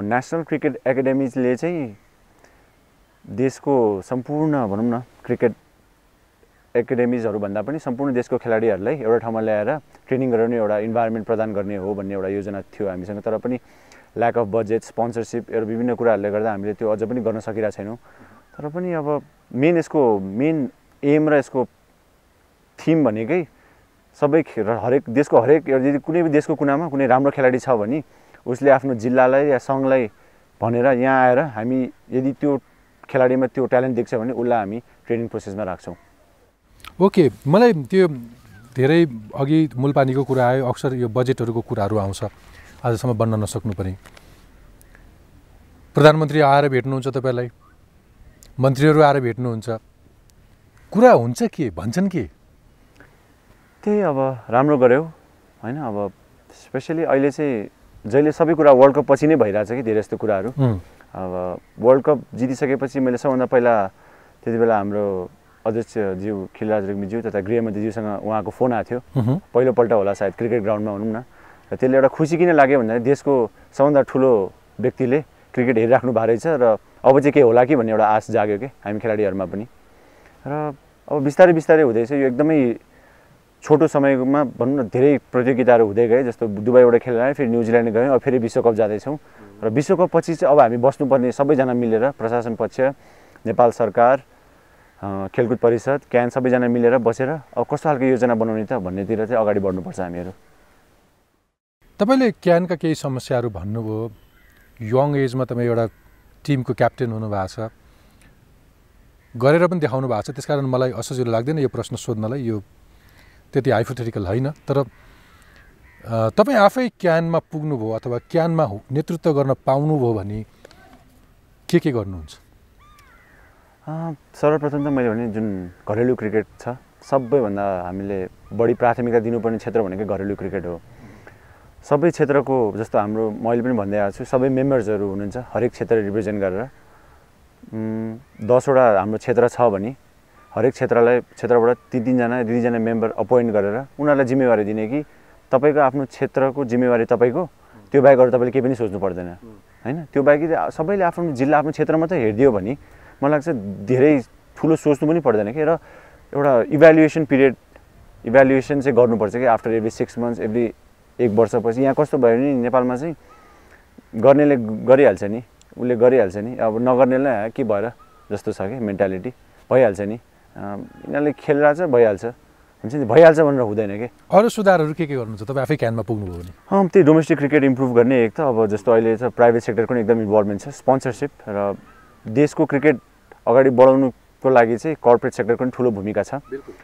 नेसनल क्रिकेट एकाडेमीले चाहिँ देशको सम्पूर्ण भनौँ न क्रिकेट एकाडेमिजहरूभन्दा पनि सम्पूर्ण देशको खेलाडीहरूलाई एउटा ठाउँमा ल्याएर ट्रेनिङ गराउने एउटा इन्भाइरोमेन्ट प्रदान गर्ने हो भन्ने एउटा योजना थियो हामीसँग। तर पनि ल्याक अफ बजेट स्पोन्सरसिप एउटा विभिन्न कुराहरूले गर्दा हामीले त्यो अझ पनि गर्न सकिरहेको छैनौँ। तर पनि अब मेन यसको मेन एम र यसको थिम भनेकै सबै हरेक देशको हरेक यदि कुनै पनि देशको कुनामा कुनै राम्रो खेलाडी छ भने उसले आफ्नो जिल्लालाई या सङ्घलाई भनेर यहाँ आएर हामी यदि त्यो खेलाडीमा त्यो ट्यालेन्ट देख्छ भने उसलाई हामी ट्रेनिङ प्रोसेसमा राख्छौँ। ओके मलाई त्यो धेरै अघि मूलपानीको कुरा आयो अक्सर यो बजेटहरूको कुराहरू आउँछ। आजसम्म बन्न नसक्नु पनि। प्रधानमन्त्री आएर भेट्नुहुन्छ तपाईँलाई? मन्त्रीहरू आएर भेट्नुहुन्छ। कुरा हुन्छ के? भन्छन् के? त्यही अब राम्रो गऱ्यौ होइन? अब स्पेसली अहिले चाहिँ जहिले सबै कुरा वर्ल्ड कप पछि नै भइरहेछ कि धेरै जस्तो कुराहरू। अब वर्ल्ड कप जितिसकेपछि मैले सबभन्दा पहिला त्यति बेला हाम्रो अध्यक्षज्यू खिलराज रेग्मीज्यू तथा गृहमन्त्रीज्यूसँग उहाँको फोन आएको थियो। पहिलोपल्ट होला सायद क्रिकेट ग्राउन्डमा भनौँ न। र त्यसले एउटा खुसी किन लाग्यो भन्दाखेरि देशको सबभन्दा ठुलो व्यक्तिले क्रिकेट हेरिराख्नु भएको रहेछ र अब चाहिँ के होला कि भन्ने एउटा आश जाग्यो कि? हामी खेलाडीहरूमा पनि। र अब बिस्तारै बिस्तारै हुँदैछ यो एकदमै छोटो समयमा भनौँ न धेरै प्रतियोगिताहरू हुँदै गए। जस्तो दुबईबाट खेलेर आयो फेरि न्युजिल्यान्ड गयौँ अब फेरि विश्वकप जाँदैछौँ। र विश्वकप पछि चाहिँ अब हामी बस्नुपर्ने सबैजना मिलेर प्रशासन पक्ष नेपाल सरकार खेलकुद परिषद क्यान सबैजना मिलेर बसेर अब कस्तो खालको योजना बनाउने त भन्नेतिर चाहिँ अगाडि बढ्नुपर्छ हामीहरू। तपाईँले क्यानका केही समस्याहरू भन्नुभयो। यङ एजमा तपाईँ एउटा टिमको क्याप्टेन हुनुभएको छ। गरेर पनि देखाउनु भएको छ। त्यस कारण मलाई असजिलो लाग्दैन यो प्रश्न सोध्नलाई। यो त्यति हाइफोथेटिकल होइन। तर तपाईँ आफै क्यानमा पुग्नुभयो अथवा क्यानमा नेतृत्व गर्न पाउनुभयो भने के के गर्नुहुन्छ? सर्वप्रथम त मैले भने जुन घरेलु क्रिकेट छ सबैभन्दा हामीले बढी प्राथमिकता दिनुपर्ने क्षेत्र भनेको घरेलु क्रिकेट हो। सबै क्षेत्रको जस्तो हाम्रो मैले पनि भन्दै आएको छु सबै मेम्बर्सहरू हुनुहुन्छ हरेक क्षेत्र रिप्रेजेन्ट गरेर। दसवटा हाम्रो क्षेत्र छ भने हरेक क्षेत्रलाई क्षेत्रबाट तिन तिनजना दुई दुईजना मेम्बर अपोइन्ट गरेर उनीहरूलाई जिम्मेवारी दिने कि तपाईँको आफ्नो क्षेत्रको जिम्मेवारी तपाईँको त्यो बाहेक अरू तपाईँले केही पनि सोच्नु पर्दैन। होइन? त्यो बाहेक सबैले आफ्नो जिल्ला आफ्नो क्षेत्र मात्रै हेरिदियो भने मलाई लाग्छ धेरै ठुलो सोच्नु पनि पर्दैन कि। र एउटा इभ्यालुएसन पिरियड इभ्यालुएसन चाहिँ गर्नुपर्छ कि after every six months every एक वर्षपछि यहाँ कस्तो भयो भने नेपालमा चाहिँ गर्नेले गरिहाल्छ नि उसले गरिहाल्छ नि। अब नगर्नेलाई के भएर? जस्तो छ कि मेन्टालिटी भइहाल्छ नि। यिनीहरूले खेलिरहेछ भइहाल्छ। हुन्छ नि भइहाल्छ भनेर हुँदैन कि? अरू सुधारहरू के के गर्नुहुन्छ? तपाईँ आफै क्यानमा पुग्नुभयो भने। अँ त्यही डोमेस्टिक क्रिकेट इम्प्रुभ गर्ने एक त। अब जस्तो अहिले छ प्राइभेट सेक्टरको पनि एकदम इन्भल्भमेन्ट छ स्पोन्सरसिप र देशको क्रिकेट अगाडि बढाउनुको लागि चाहिँ कर्पोरेट सेक्टरको पनि ठुलो भूमिका छ।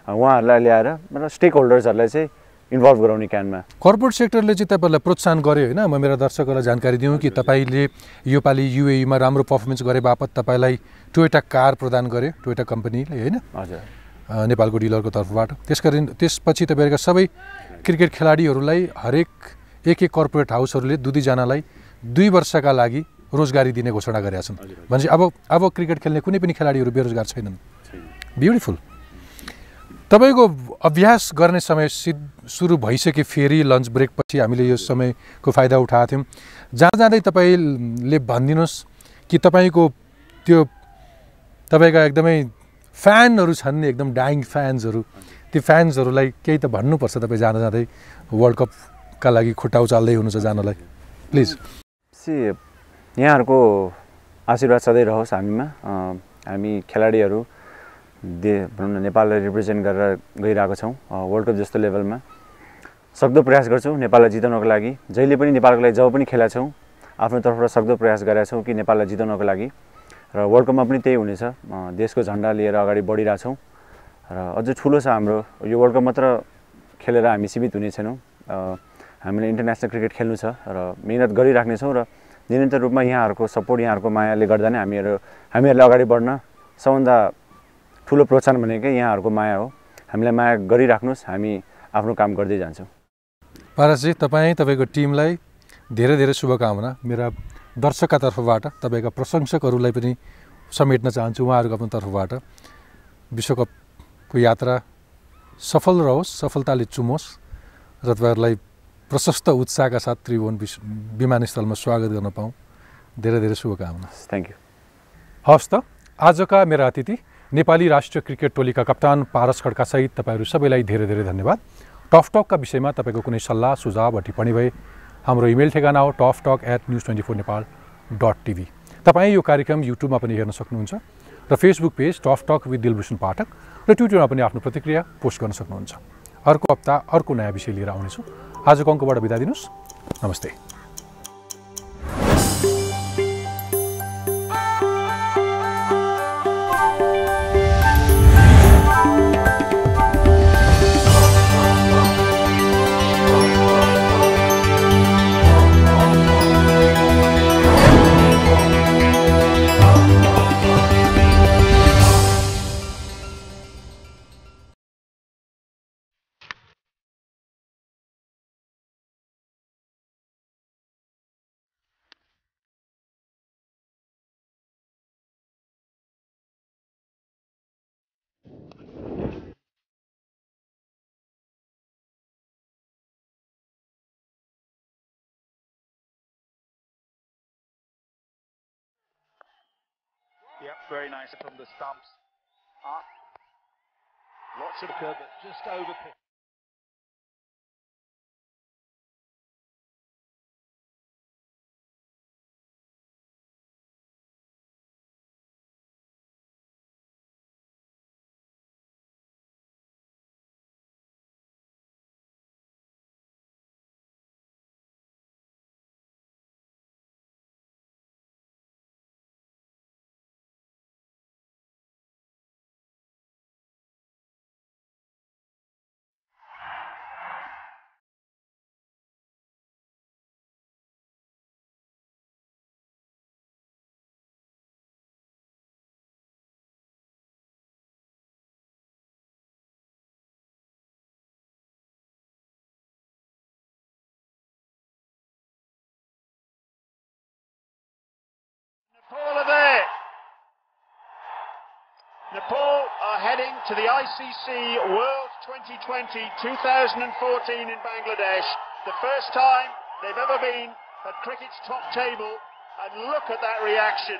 उहाँहरूलाई ल्याएर मतलब स्टेक होल्डर्सहरूलाई चाहिँ इन्भल्भ गराउने क्यानमा। कर्पोरेट सेक्टरले चाहिँ तपाईँलाई प्रोत्साहन गर्यो होइन? म मेरा दर्शकहरूलाई जानकारी दिउँ कि तपाईँले योपालि युएमा राम्रो पर्फर्मेन्स गरे बापत तपाईँलाई टोयोटा कार प्रदान गर्यो टोयोटा कम्पनीले होइन? हजुर। नेपालको डिलरको तर्फबाट। त्यस कारण त्यसपछि तपाईँहरूका सबै क्रिकेट खेलाडीहरूलाई हरेक एक एक कर्पोरेट हाउसहरूले दुई दुईजनालाई दुई वर्षका लागि रोजगारी दिने घोषणा गरेका छन्। भनेपछि अब अब क्रिकेट खेल्ने कुनै पनि खेलाडीहरू बेरोजगार छैनन्। ब्युटिफुल तपाईँको अभ्यास गर्ने समय सिध सुरु भइसके फेरि लन्च ब्रेकपछि हामीले यो समयको फाइदा उठाएको थियौँ। जहाँ जाँदै तपाईँले भनिदिनुहोस् कि तपाईँको त्यो तपाईँका एकदमै फ्यानहरू छन् नि एकदम डाइङ फ्यान्सहरू त्यो फ्यान्सहरूलाई केही त भन्नुपर्छ तपाईँ जाँदा जाँदै वर्ल्ड कपका लागि खुट्टा उचाल्दै हुनुहुन्छ जानलाई। प्लिज। सी यहाँहरूको आशीर्वाद सधैँ रहोस् हामीमा। हामी खेलाडीहरू दे भनौँ न नेपाललाई रिप्रेजेन्ट गरेर गइरहेको छौँ वर्ल्ड कप जस्तो लेभलमा। सक्दो प्रयास गर्छौँ नेपाललाई जिताउनको लागि। जहिले पनि नेपालको लागि जब पनि खेला छौँ आफ्नो तर्फबाट सक्दो प्रयास गरेका छौँ कि नेपाललाई जिताउनको लागि। र वर्ल्ड कपमा पनि त्यही हुनेछ। देशको झन्डा लिएर अगाडि बढिरहेछौँ र अझै ठुलो छ हाम्रो यो वर्ल्ड कप मात्र खेलेर हामी सीमित हुने छैनौँ। हामीले इन्टरनेसनल क्रिकेट खेल्नु छ र मिहिनेत गरिराख्नेछौँ र निरन्तर रूपमा यहाँहरूको सपोर्ट यहाँहरूको मायाले गर्दा नै हामीहरू हामीहरूले अगाडि बढ्न सबभन्दा ठुलो प्रोत्साहन भनेकै यहाँहरूको माया हो। हामीलाई माया गरिराख्नुहोस् हामी आफ्नो काम गर्दै जान्छौँ। पारसजी तपाईँ तपाईँको टिमलाई धेरै धेरै शुभकामना। मेरा दर्शकका तर्फबाट तपाईँका प्रशंसकहरूलाई पनि समेट्न चाहन्छु उहाँहरूको आफ्नो तर्फबाट। विश्वकपको यात्रा सफल रहोस् सफलताले चुमोस् र तपाईँहरूलाई प्रशस्त उत्साहका साथ त्रिभुवन विमानस्थलमा स्वागत गर्न पाऊँ। धेरै धेरै शुभकामना। थ्याङ्क यू हवस् त आजका मेरा अतिथि नेपाली राष्ट्रिय क्रिकेट टोलीका कप्तान पारस खड्कासहित तपाईँहरू सबैलाई धेरै धेरै धन्यवाद। टफ टकका विषयमा तपाईँको कुनै सल्लाह सुझाव वा टिप्पणी भए हाम्रो इमेल ठेगाना हो tough talk at news twenty four Nepal dot TV तपाईँ यो कार्यक्रम युट्युबमा पनि हेर्न सक्नुहुन्छ र Facebook page tough talk with Dilbhushan Pathak र ट्विटरमा पनि आफ्नो प्रतिक्रिया पोस्ट गर्न सक्नुहुन्छ। अर्को हप्ता अर्को नयाँ विषय लिएर आउनेछु। आजको अङ्कबाट बिदा दिनुहोस्। नमस्ते। Yep, very nice from the stumps. Up. Lots of curve, but just over. Heading to the ICC World 2020 2014 in Bangladesh. The first time they've ever been at cricket's top table. And look at that reaction.